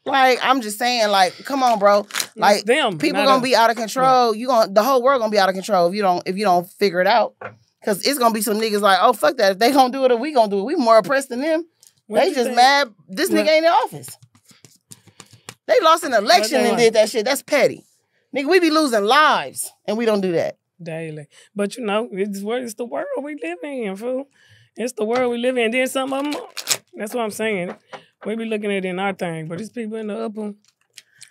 Like I'm just saying, like come on, bro. Like It's them. people gonna us. be out of control. You gonna the whole world gonna be out of control if you don't if you don't figure it out. Cause it's gonna be some niggas like, oh fuck that. If they gonna do it, or we gonna do it. We more oppressed than them. What they just think? mad. This nigga ain't in office. They lost an election and like? did that shit. That's petty. Nigga, we be losing lives and we don't do that. daily. But you know, it's what it's the world we live in, fool. It's the world we live in. Then some of them, that's what I'm saying. We be looking at it in our thing, but these people in the upper.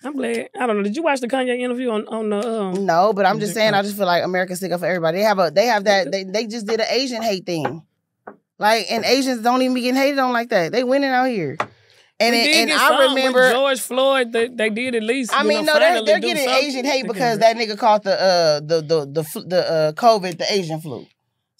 I'm glad. I don't know. Did you watch the Kanye interview on on the? Um, No, but I'm just saying. I just feel like America's sick for everybody. They have a. They have that. They they just did an Asian hate thing. Like and Asians don't even be getting hated on like that. They winning out here. And it- and I remember. George Floyd. They, they did at least. I mean, know, no, they're, they're getting something. Asian hate because that nigga caught the uh the the the fl- the uh COVID the Asian flu.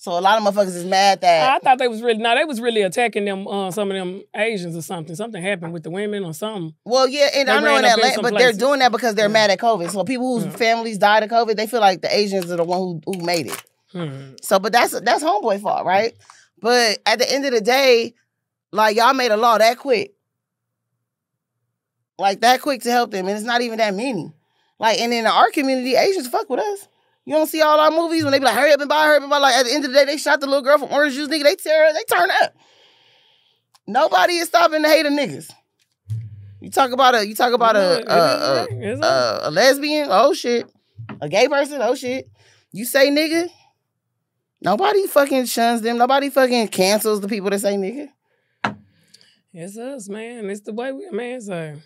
So a lot of motherfuckers is mad that I thought they was really no, they was really attacking them. Uh, some of them Asians or something. Something happened with the women or something. well yeah, and They I know in in Atlanta, some but they're doing that because they're Yeah. mad at COVID. So people whose Yeah. families died of COVID, they feel like the Asians are the one who, who made it. Hmm. So, but that's that's homeboy fault, right? But at the end of the day, like y'all made a law that quick, like that quick to help them, and it's not even that many. Like, and in our community, Asians fuck with us. You don't see all our movies when they be like, "Hurry up and buy, hurry up and buy." Like at the end of the day, they shot the little girl from Orange Juice, nigga. They tear, they turn up. Nobody is stopping the hate of niggas. You talk about a, you talk about a, a, a, a, a lesbian, oh shit. A gay person, oh shit. You say nigga, nobody fucking shuns them. Nobody fucking cancels the people that say nigga. It's us, man. It's the way we, man. So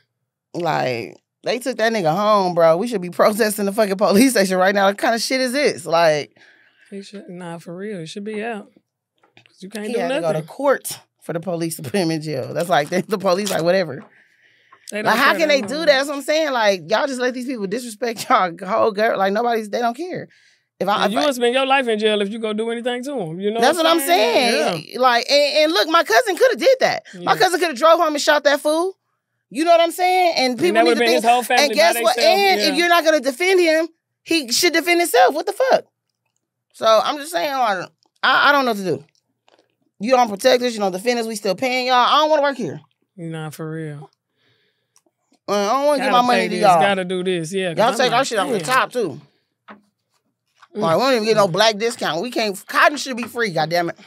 Like, they took that nigga home, bro. We should be protesting the fucking police station right now. What kind of shit is this? Like, he should, nah, for real, it should be out. You can't he do had to go to court for the police to put him in jail. That's like, the, the police, like, whatever. Like, how can they much. do that? That's what I'm saying. Like, y'all just let these people disrespect y'all whole girl. Like, nobody's, they don't care. If I, if you I- spend your life in jail if you go do anything to them. You know. That's what I'm saying. Like, and, and look, my cousin could have did that. My cousin could have drove home and shot that fool. You know what I'm saying? And people need to think. his whole family and guess what? And yeah. if you're not gonna defend him, he should defend himself. What the fuck? So I'm just saying, like, I, I don't know what to do. You don't protect us. You don't defend us. We still paying y'all. I don't want to work here. Nah, for real. Uh, I don't want to give my money to y'all. Gotta do this. yeah. Y'all take our like, shit off the top too. Mm. Like, we don't even get no black discount. We can't. Cotton should be free. God damn it.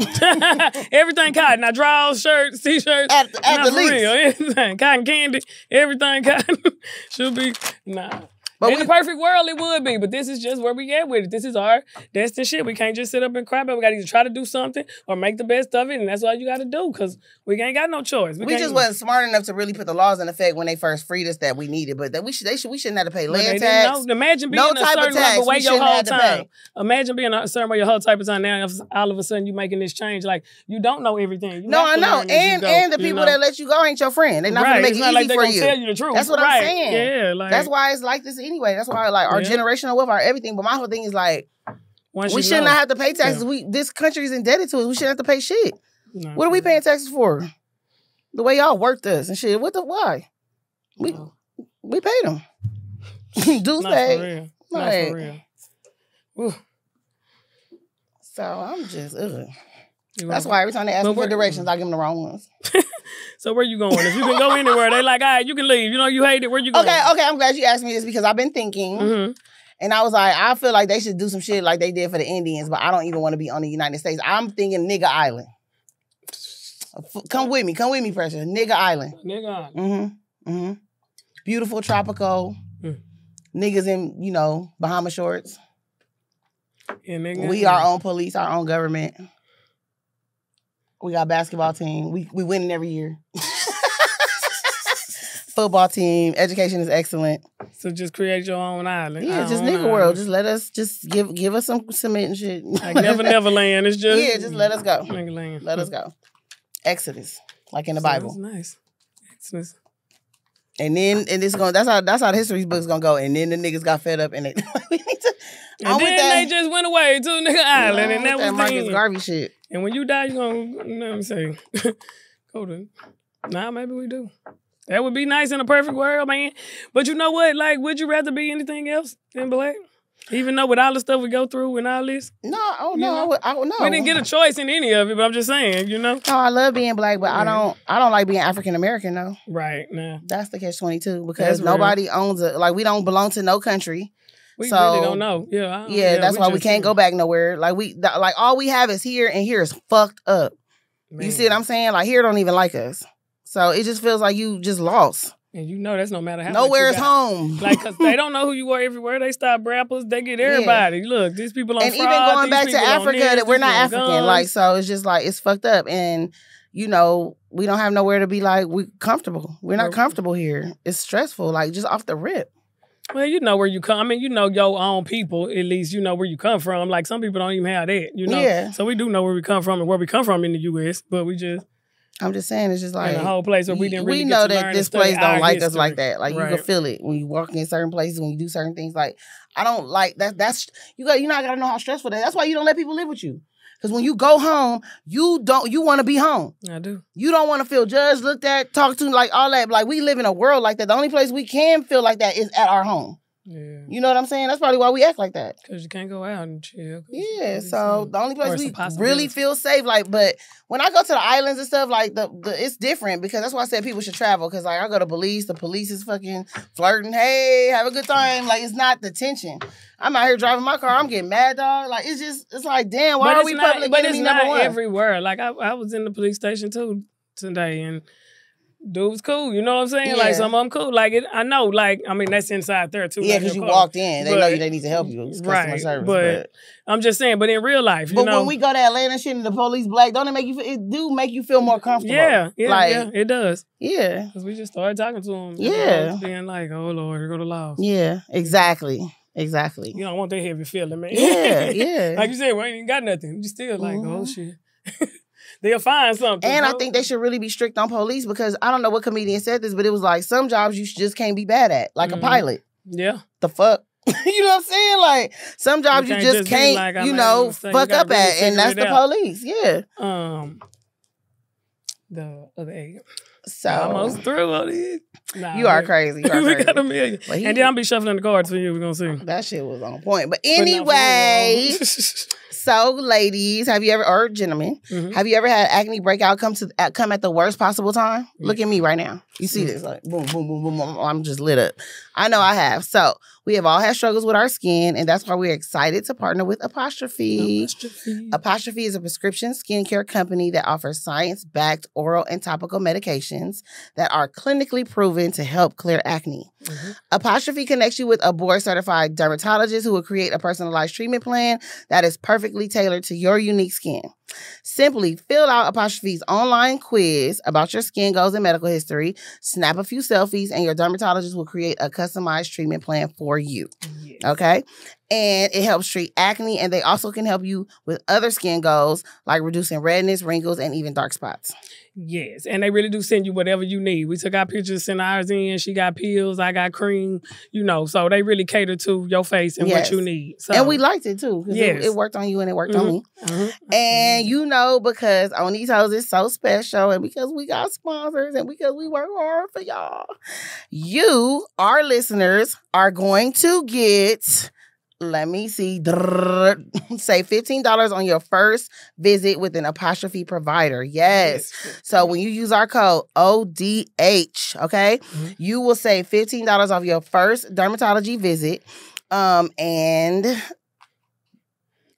everything cotton. I drawers, shirts, t-shirts. At, at the least. real. Everything. Cotton candy. Everything cotton should be nah. But in we- the perfect world, it would be, but this is just where we at with it. This is our destined shit. We can't just sit up and cry, but we got to either try to do something or make the best of it, and that's all you got to do because we ain't got no choice. We can't- just wasn't smart enough to really put the laws in effect when they first freed us that we needed, but that we should they should we shouldn't have to pay land tax. know. Imagine being No a certain tax way your whole time. Imagine being a certain way your whole type of time. Now, if all of a sudden you're making this change, like you don't know everything. You No, I know, you and and the you people know? that let you go ain't your friend. They're not right. gonna make it's it easy like for you. tell you the truth. That's what I'm saying. Yeah, like That's why it's like this anyway. That's why like our Yeah. generational wealth, our everything. But my whole thing is like once we you should know. not have to pay taxes. Yeah. We this country is indebted to us. We shouldn't have to pay shit. Nah, What are we for paying taxes for? The way y'all worked us and shit. What the why? We real. we paid them. Dues Not paid. for real. Not for real. Whew. So I'm just ugh. That's why every time they ask But me for directions, I give them the wrong ones. So where you going? If you can go anywhere, they like, all right, you can leave. You know, you hate it. Where you going? Okay, okay, I'm glad you asked me this because I've been thinking, hmm and I was like, I feel like they should do some shit like they did for the Indians, but I don't even want to be on the United States. I'm thinking Nigga Island. Come with me, come with me, pressure. Nigga Island. Nigga. Mm-hmm. Mm-hmm. Beautiful, tropical. Mm. Niggas in, you know, Bahama shorts. Yeah, nigga. We our own police, our own government. We got basketball team. We we winning every year. Football team. Education is excellent. So just create your own island. Yeah, Our just own nigga island. world. Just let us just give give us some cement and shit. Like never, never land. It's just yeah, just let us go. Nigga land. Let us go. Exodus, like in the So Bible. That's nice. Exodus. And then and it's going. That's how that's how the history book's gonna go. And then the niggas got fed up and they we need to. And I'm then with that. they just went away to nigga island, I'm and that with was Marcus the Garvey shit. And when you die, you're gonna you know what I'm saying? Go to nah, maybe we do. That would be nice in a perfect world, man. But you know what? Like, would you rather be anything else than black? Even though with all the stuff we go through and all this, No, oh no, know? I, would, I would- no. we didn't get a choice in any of it. But I'm just saying, you know, No, I love being black, but I don't. I don't like being African American though. right? Nah, That's the catch twenty two That's because real. nobody owns it. Like we don't belong to no country. We So, really don't know. Yeah, don't- Yeah, that's why we can't go back nowhere. Like we, th- like all we have is here, and here is fucked up. You see what I'm saying? Like here don't even like us. So it just feels like you just lost. And you know that's no matter how. Nowhere is home. Like, cause they don't know who you are everywhere. They stop rappers. They get everybody. Look, these people on and even going back to Africa, this, that we're not African. Like so, it's just like it's fucked up, and you know we don't have nowhere to be like we comfortable. We're not comfortable here. It's stressful. Like just off the rip. Well, you know where you come. I mean, you know your own people. At least you know where you come from. Like some people don't even have that. You know. Yeah. So we do know where we come from and where we come from in the U.S. But we just I'm just saying, it's just like the whole place where we didn't really we know that this place don't like us like that. Like you can feel it when you walk in certain places, when you do certain things. Like I don't like that. That's you got. You not gotta know how stressful that. is. That's why you don't let people live with you. Because when you go home, you don't. You want to be home. I do. You don't want to feel judged, looked at, talked to, like all that. Like we live in a world like that. The only place we can feel like that is at our home. Yeah. You know what I'm saying? That's probably why we act like that. Because you can't go out and chill. Yeah, so the only place we really feel safe, like, but when I go to the islands and stuff, like the, the it's different because that's why I said people should travel. Because like I go to Belize, the police is fucking flirting. Hey, have a good time. Like it's not the tension. I'm out here driving my car. I'm getting mad, dog. Like it's just it's like damn. Why but are we not, public but it's number not one? everywhere. Like I, I was in the police station too today, and dude was cool. You know what I'm saying? Like some of them cool. Like it, I know. Like I mean, that's inside there too. yeah, because you car. walked in. They know you. They need to help you. It's customer Right, service. but, But, I'm just saying. But in real life, you but know, when we go to Atlanta shit and the police black, don't it make you? Feel, it do make you feel more comfortable. yeah, yeah, like yeah, it does. yeah, Because we just started talking to them. Yeah. being like, "Oh Lord, here go the laws." yeah, exactly, exactly. You don't want that heavy feeling, man. Yeah, yeah. like you said, we ain't even got nothing. You still like, oh Mhm. shit. They'll find something. And I think they should really be strict on police because I don't know what comedian said this, but it was like some jobs you just can't be bad at, like Mhm. a pilot. Yeah. The fuck. you know what I'm saying? Like some jobs you, can't just, just can't, like, you know. You fuck gotta up really at, and that's the out. police. Yeah. Um the other eight. So Almost through on it. Nah, you are crazy. You are we crazy. got a million. But he- and then I'll be shuffling the cards for you. We're gonna see. that shit was on point. But But not for anyway, so ladies, have you ever or gentlemen, Mhm. have you ever had acne breakout come to come at the worst possible time? Look at me right now. You see this like boom, boom, boom, boom, boom. I'm just lit up. I know I have. So we have all had struggles with our skin, and that's why we're excited to partner with Apostrophe. Apostrophe is a prescription skincare company that offers science backed oral and topical medications that are clinically proven to help clear acne. Mhm. Apostrophe connects you with a board certified dermatologist who will create a personalized treatment plan that is perfectly tailored to your unique skin. Simply fill out Apostrophe's online quiz about your skin goals and medical history, snap a few selfies, and your dermatologist will create a customized treatment plan for you. Yes. Okay. And it helps treat acne, and they also can help you with other skin goals like reducing redness, wrinkles, and even dark spots. Yes, and they really do send you whatever you need. We took our pictures, sent ours in. She got pills, I got cream. You know, so they really cater to your face and Yes. what you need. So, And we liked it too. 'cause it- Yes. it, worked on you and it worked on Mhm. me. Mhm. And you know, because On These Hoes is so special, and because we got sponsors, and because we work hard for y'all, you, our listeners, are going to get. Let me see. Say $15 on your first visit with an apostrophe provider. Yes. So when you use our code ODH, okay, Mhm. you will save $15 off your first dermatology visit. Um, and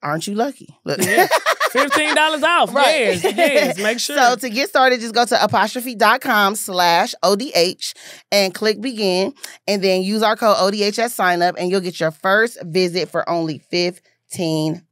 aren't you lucky? Look. Yeah. Fifteen dollars off. Right. Yes, yes. Make sure. So to get started, just go to apostrophe.com slash ODH and click begin and then use our code ODH at sign up and you'll get your first visit for only fifteen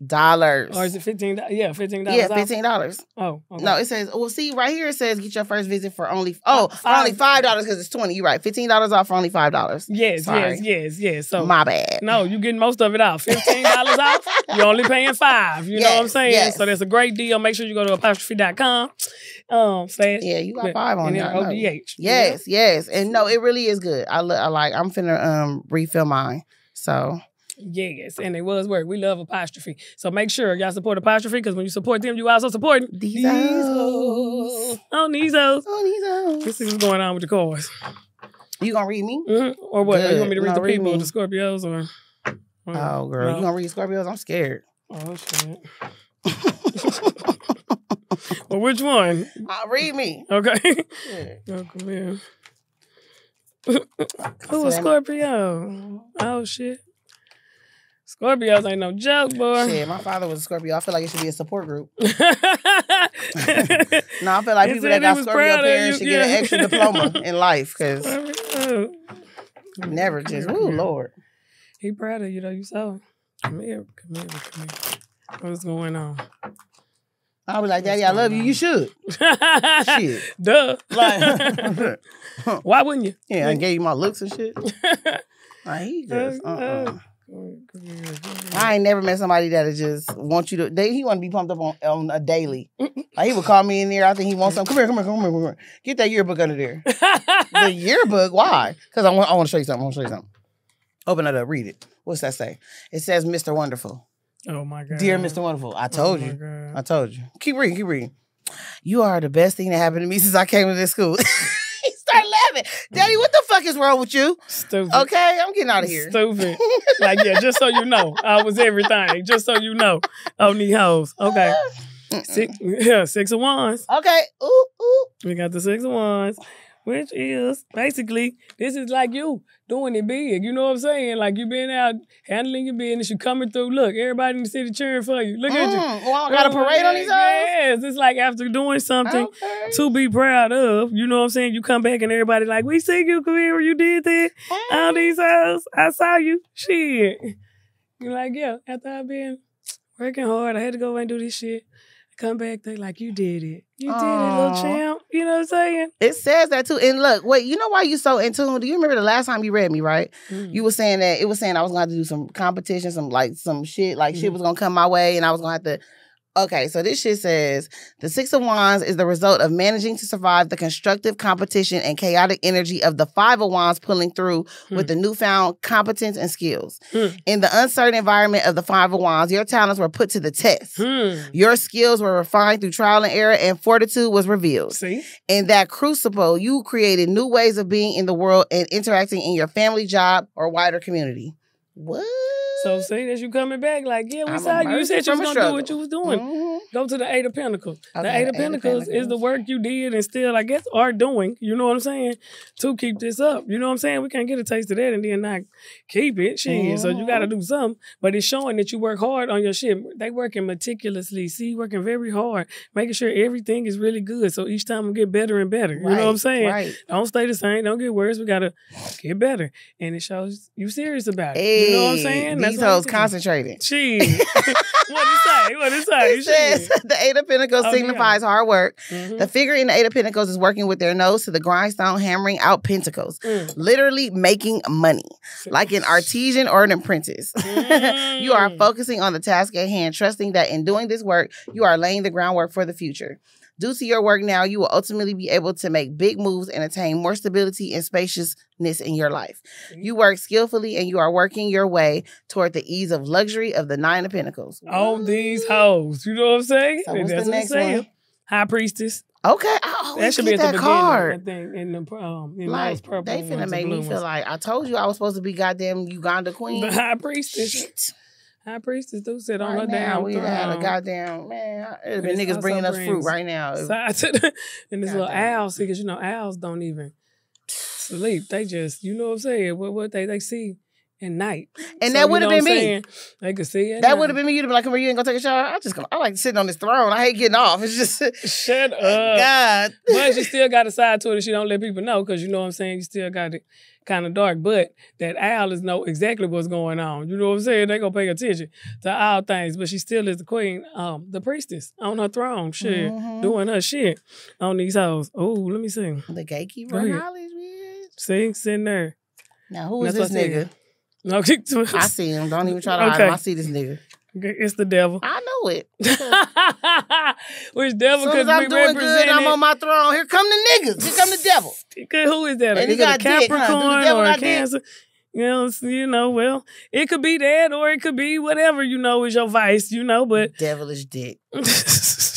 dollars. or is it fifteen? Yeah, fifteen dollars. Yeah, fifteen dollars. Oh, okay. No, it says. Well, see right here it says get your first visit for only oh for Five. only five dollars because it's twenty. You're right. Fifteen dollars off for only five dollars. Yes, Sorry. yes, yes, yes. So My bad. no, you're getting most of it off. Fifteen dollars off. You're only paying five. You know what I'm saying? yes. So that's a great deal. Make sure you go to apostrophe.com. Um, slash Yeah, you got yeah, five on there. then I know. ODH. Yes, yes, and no, it really is good. I, lo- I like. I'm finna um refill mine. So Yes, and it was work. We love apostrophe. So make sure y'all support apostrophe because when you support them, you also supporting these hoes. Oh, these hoes. Oh, these hoes. Let's see what's going on with the cars. You gonna read me? hmm Or what? Good. You want me to read the read people, me. the Scorpios, or? Oh, girl, No. you gonna read Scorpios? I'm scared. Oh shit. well, which one? Uh, read me. Okay. Yeah. Oh, come here. Who that- Scorpio? Oh shit. Scorpios ain't no joke, boy. Shit, my father was a Scorpio. I feel like it should be a support group. no, I feel like people that got Scorpio parents should get an extra diploma in life because never just, oh. Lord. He proud of you though. You saw. him. Come here, come here, come here. What's going on? I was like, Daddy, I love you. You should. Shit. Duh. Like, Why wouldn't you? yeah, I gave you my looks and shit. Like, he just, uh-uh. I ain't never met somebody that just want you to. They, he want to be pumped up on, on a daily. Like he would call me in there. I think he wants something. Come here, come here, come here, come here. Get that yearbook under there. the yearbook? Why? Because I want. I want to show you something. I want to show you something. Open it up. Read it. What's that say? It says, "Mr. Wonderful, oh my god. dear Mr. Wonderful." I oh told oh you. God. I told you. Keep reading. Keep reading. You are the best thing that happened to me since I came to this school. he started laughing. Daddy, what fuck is wrong with you? Stupid. Okay, I'm getting out of here. Stupid. like, yeah, just so you know, I was everything. Just so you know, on these hoes. Okay. Six, yeah, six of wands. Okay. Ooh, ooh. We got the six of wands, which is basically this is like you doing it big. You know what I'm saying? Like you been out handling your business, you coming through. Look, everybody in the city cheering for you. Look at you. Mm, well, I got a parade on these hoes. Yes, it's like after doing something Okay. to be proud of. You know what I'm saying? You come back and everybody like, we see you, Camille, you did that on these hoes. I saw you. Shit. You're like, yeah, after I've been working hard, I had to go and do this shit. Come back, they like, you did it. You did it, little champ. You know what I'm saying? It says that too. And look, wait, you know why you so in tune? Do you remember the last time you read me, right? Mm. You were saying that it was saying I was gonna have to do some competition, some like some shit, like shit Mhm. was gonna come my way, and I was gonna have to. Okay, so this shit says the Six of Wands is the result of managing to survive the constructive competition and chaotic energy of the Five of Wands pulling through with the newfound competence and skills. Hmm. In the uncertain environment of the Five of Wands, your talents were put to the test. Hmm. Your skills were refined through trial and error, and fortitude was revealed. See? In that crucible, you created new ways of being in the world and interacting in your family, job, or wider community. What? So see that you coming back like, yeah, we I'm saw you. You said you was gonna do what you was doing. Mhm. Go to the Eight of Pentacles. Okay, the Eight of Pentacles is the work you did and still, I guess, are doing. You know what I'm saying? To keep this up. You know what I'm saying? We can't get a taste of that and then not keep it. Shit. So you got to do something. But it's showing that you work hard on your shit. They working meticulously. See, working very hard, making sure everything is really good. So each time we get better and better. You know what I'm saying? Right. Don't stay the same. Don't get worse. We gotta get better, and it shows you serious about it. you know what I'm Hey, saying? These hoes concentrated. Shit. what it say? What it say? It says the Eight of Pentacles Oh, yeah. signifies hard work. Mhm. The figure in the Eight of Pentacles is working with their nose to the grindstone, hammering out pentacles, Mm. literally making money, like an artisan or an apprentice. you are Mm. focusing on the task at hand, trusting that in doing this work, you are laying the groundwork for the future. Due to your work now, you will ultimately be able to make big moves and attain more stability and spaciousness in your life. You work skillfully and you are working your way toward the ease of luxury of the Nine of Pentacles. on these hoes. You know what I'm saying? So what's That's the what next it's saying. one? High priestess. Okay, That should be at the that beginning. card. I think in the um in Like purple they finna ones, make me blue feel ones. like I told you I was supposed to be goddamn Uganda queen. the high priestess. Shit. High priestess do sit on Right her now, damn we had a goddamn man. It'd And been niggas bringing us fruit right now. Side to the, and this little owl, see, because you know owls don't even sleep. They just, you know what I'm saying? What what they they see at night. And So, that would have know been me. saying? They could see it. That would have been me. You'd be like, come here, you ain't gonna take a shower. I just come. I like sitting on this throne. I hate getting off. It's just Shut up. God. but you still got a side to it that she don't let people know because you know what I'm saying. You still got it kind of dark, but that owl is know exactly what's going on. You know what I'm saying? They gonna pay attention to all things, but she still is the queen, um, the priestess on her throne, shit, Mhm. doing her shit on these hoes. Oh, let me see. The gatekeeper Go of ahead. knowledge, bitch. See, sitting there. Now who is this nigga? No, I see him. Don't even try to hide him. I see this nigga. It's the devil. I know it. Which As devil soon as I'm doing good, I'm on my throne. Here come the niggas. Here come the devil. Who is that? And he is it a huh? Capricorn devil or a? Cancer? You know, you know, well, it could be that, or it could be whatever you know is your vice, you know. But Devilish dick.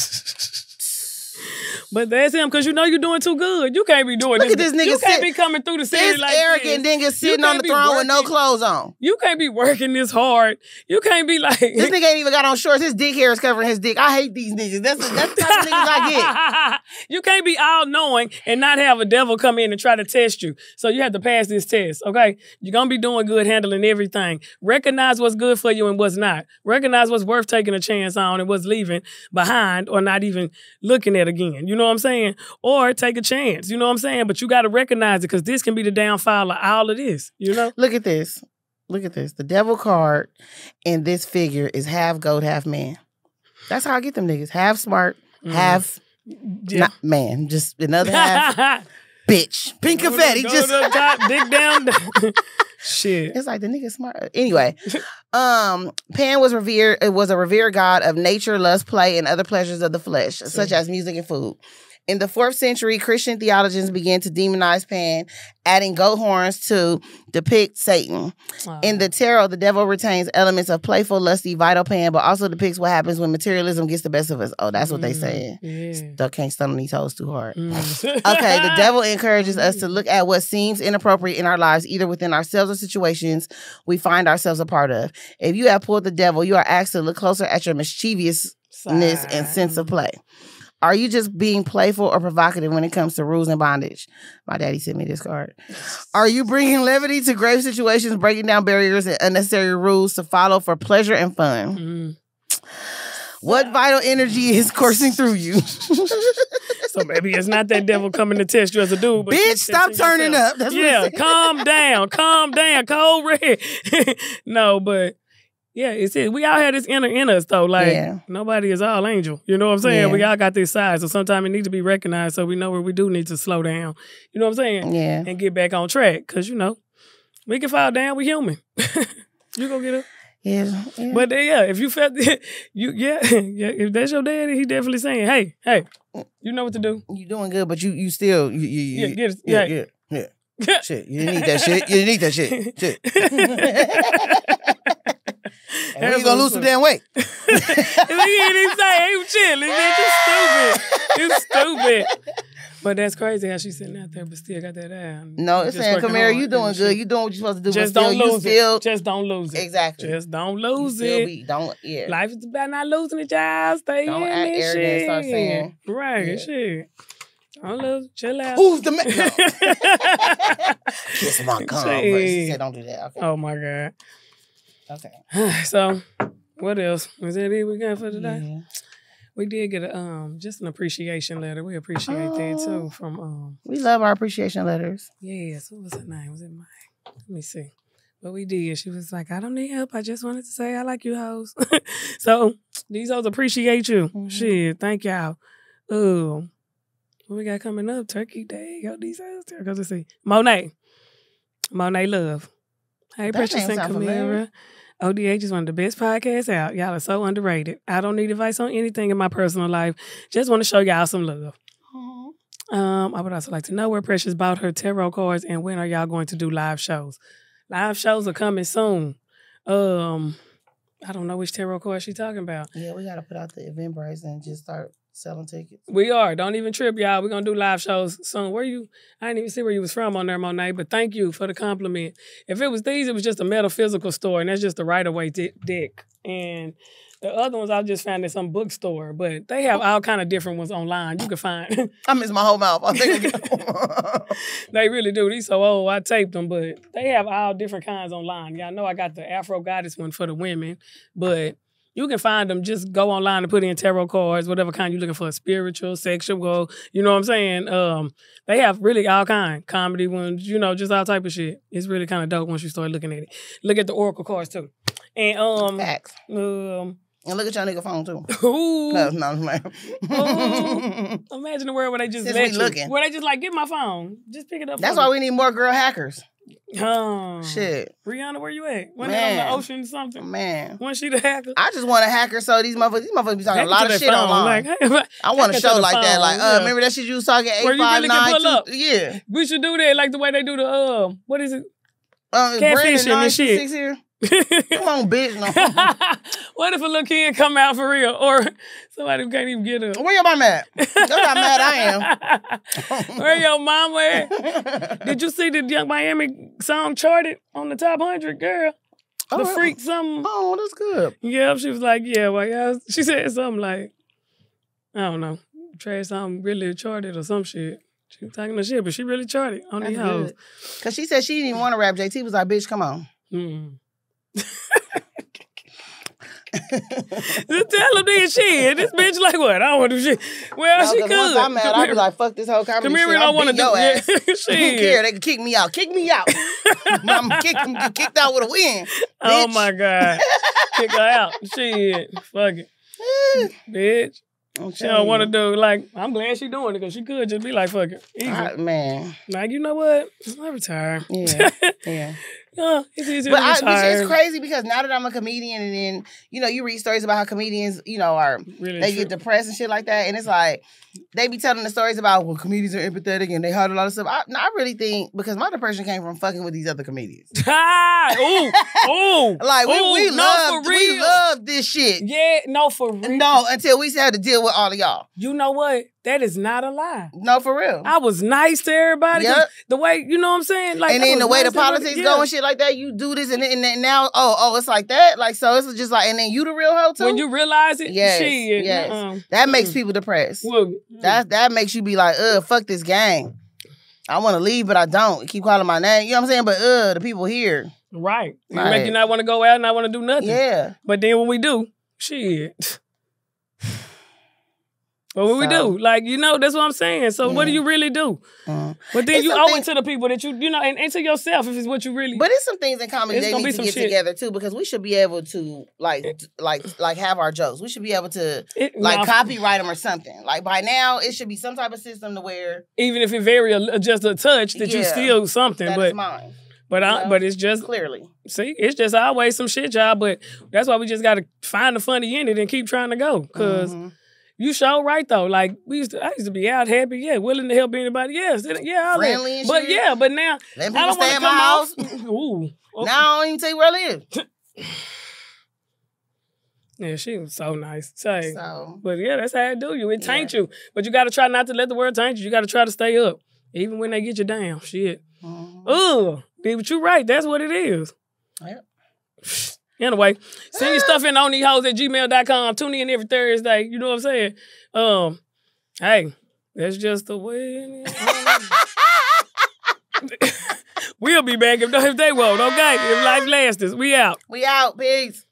but that's him because you know you're doing too good. You can't be doing Look this. at this nigga You can't be coming through the city This like arrogant this. nigga sitting on the throne with no clothes on. You can't be working this hard. You can't be like This nigga ain't even got on shorts. His dick hair is covering his dick. I hate these niggas. That's that's the type of niggas I get. you can't be all knowing and not have a devil come in and try to test you. So you have to pass this test, okay? You're gonna be doing good, handling everything. Recognize what's good for you and what's not. Recognize what's worth taking a chance on and what's leaving behind or not even looking at again. You know what I'm saying? Or take a chance. You know what I'm saying? But you got to recognize it because this can be the downfall of all of this. You know? Look at this. Look at this. The devil card in this figure is half goat, half man. That's how I get them niggas. Half smart, Mhm. half Yeah. not man. Just another half. bitch. Pink Go to- confetti. go Just to top, dig down. Shit. It's like the nigga smart. Anyway, um, Pan was revered. It was a revered god of nature, lust, play, and other pleasures of the flesh, such as music and food. In the fourth century, Christian theologians began to demonize Pan, adding goat horns to depict Satan. In the tarot, the devil retains elements of playful, lusty, vital Pan, but also depicts what happens when materialism gets the best of us. Oh, that's what they Mm, saying. Yeah. Still can't stand on these toes too hard. Mm. Okay, the devil encourages us to look at what seems inappropriate in our lives, either within ourselves or situations we find ourselves a part of. If you have pulled the devil, you are asked to look closer at your mischievousness and sense of play. Are you just being playful or provocative when it comes to rules and bondage? My daddy sent me this card. Are you bringing levity to grave situations, breaking down barriers and unnecessary rules to follow for pleasure and fun? Mm. What vital energy is coursing through you? So maybe it's not that devil coming to test you as a dude. But Bitch, stop turning yourself. up. That's yeah, calm down, calm down, cold red. no, but yeah, it's it. We all have this inner in us though. Like Yeah. nobody is all angel. You know what I'm saying? Yeah. We all got this side. So sometimes it needs to be recognized so we know where we do need to slow down. You know what I'm saying? yeah. And get back on track. Cause you know, we can fall down, we human. you gonna get up. Yeah. yeah. But uh, yeah, if you felt you yeah, yeah, if that's your daddy, he definitely saying, Hey, hey, you know what to do. you doing good, but you you still you, you, you Yeah, get yeah, yeah. yeah yeah shit. You need that shit. You need that shit. Shit. And when you gonna lose some damn weight? he ain't even say, he was chilling. Bitch, you stupid. You stupid. But that's crazy how she's sitting out there, but still got that eye. No, it's saying, Kamira, you doing good. You doing what you're supposed to do. Just don't still, lose still, it. Just don't lose it. exactly. Just don't lose it. be- don't yeah. Life is about not losing it, y'all. Stay Don't in act arrogant shit. start saying- right, Yeah. shit. Don't lose. Chill out. Who's the man? No. Kiss my cum. She said, don't do that. Okay. oh my god. Okay. so, what else? Was that it we got for today? Yeah. We did get a um just an appreciation letter. We appreciate that Oh. too from um We love our appreciation letters. Yes, what was her name? Was it Mike? Let me see. But we did. She was like, I don't need help. I just wanted to say I like you hoes. so these hoes appreciate you. Mhm. Shit, thank y'all. Um, what we got coming up? Turkey Day. Yo, these hoes. Go to see. Monet. Monet Love. Hey, That Precious and. Kamira. ODH is one of the best podcasts out. Y'all are so underrated. I don't need advice on anything in my personal life. Just want to show y'all some love. Um, I would also like to know where Precious bought her tarot cards and when are y'all going to do live shows? Live shows are coming soon. Um, I don't know which tarot card she's talking about. Yeah, we gotta put out the event price and just start selling tickets. We are. Don't even trip, y'all. We're gonna do live shows soon. Where you? I didn't even see where you was from on there, Monet. But thank you for the compliment. If it was these, it was just a metaphysical store, and that's just the Rider-Waite deck. And the other ones I just found at some bookstore, but they have all kind of different ones online. You can find. I miss my whole mouth. I think They really do. These so old. I taped them, but they have all different kinds online. Y'all know I got the Afro Goddess one for the women, but you can find them. Just go online and put in tarot cards, whatever kind you're looking for, spiritual, sexual. You know what I'm saying? Um, they have really all kind comedy ones. You know, just all type of shit. It's really kind of dope once you start looking at it. Look at the oracle cards too, and um, Facts. um, And look at your nigga phone too. ooh, No, no, Ooh. imagine the world where they just Since let you, looking. where they just like get my phone, just pick it up. That's why me." we need more girl hackers. Oh. Shit, Rihanna, where you at? When they on the ocean or something? man. When she the hacker? I just want a hacker so these motherfuckers, these motherfuckers be talking Hack a lot of shit phone, online. Like, I want a to show like that. phone, Like, uh, yeah. remember that shit you was talking eight Where you five really can nine pull up. Yeah. we should do that like the way they do the uh, what is it? Um, Catfishing and shit. Six here. Come on, bitch. No. what if a little kid come out for real, or somebody who can't even get up? Where your mom at? That's how mad I am. Where your mom at? Did you see the Yung Miami song charted on the top hundred, girl? Oh, the freak something. Oh, that's good. Yeah, she was like, yeah, well, yeah. She said something like, I don't know, Trey something really charted or some shit. She was talking the shit, but she really charted on That's these hoes. Cause she said she didn't even want to rap. JT was like, bitch, come on. Mm. Just tell him then shit. This bitch like what? I don't want to do shit. Well, No, she could. once I'm mad, I'll be like, fuck this whole comedy come here, shit. Don't want to do ass. Who care? They can kick me out. Kick me out. I'm kick, get kicked out with a win. Oh bitch. my god, kick her out. Shit, fuck it, bitch. I'm She don't want to do like. I'm glad she doing it because she could just be like, "Fuck it, easy." I- man, like you know what? I retire. yeah, yeah. Yeah, it's easier But I, crazy because now that I'm a comedian, and then you know you read stories about how comedians, you know, are Really they true. get depressed and shit like that, and it's like they be telling the stories about well, comedians are empathetic and they hide a lot of stuff. I, no, I really think because my depression came from fucking with these other comedians. Ah, ooh, ooh. Like we, Ooh, we no, love we love this shit. Yeah, no, for real. No, until we had to deal with all of y'all. You know what? That is not a lie. No, for real. I was nice to everybody. Yep. The way, you know what I'm saying? Like, and then the was way the politics go and shit like that, you do this and then, and then now, oh, oh, it's like that. Like so, it's just like, and then you the real hoe too. When you realize it, Yes, shit. yes. uh-uh. that makes Mm. people depressed. Well, That that makes you be like, ugh, fuck this gang. I want to leave, but I don't. Keep calling my name. You know what I'm saying? But uh, the people here, right. Right. make you not want to go out and not want to do nothing. yeah. But then when we do, shit. But what we do, like you know, that's what I'm saying. So what do you really do? Mm. But then It's you owe things- it to the people that you, you know, and, and to yourself if it's what you really. But it's some things in comedy It's they need be to get shit. together too because we should be able to like t- like like have our jokes. We should be able to it, like now, copyright them or something. Like by now, it should be some type of system to where even if it vary a, just a touch, that you steal something. that but mine. but I, know? but it's just Clearly, see, it's just always some shit, y'all. But that's why we just got to find the funny in it and keep trying to go. because Mhm. You show right though. Like we used to, I used to be out happy, yeah, willing to help anybody. Yes, yeah, that. Friendly and But shit. yeah, but now I don't want to come my house. off. Ooh, Oh, Now I don't even tell you where I live. yeah, she was so nice. Say, So but yeah, that's how it do you. It Yeah. taint you, but you got to try not to let the world taint you. You got to try to stay up, even when they get you down. Shit. mhm. Ugh, but you're right. That's what it is. Yep. Anyway, send your stuff in ondeezhoes at gmail.com. Tune in every Thursday. You know what I'm saying? Um, hey, that's just the way. it is. we'll be back if, if they won't, okay? If life lasts us. We out. we out. Peace.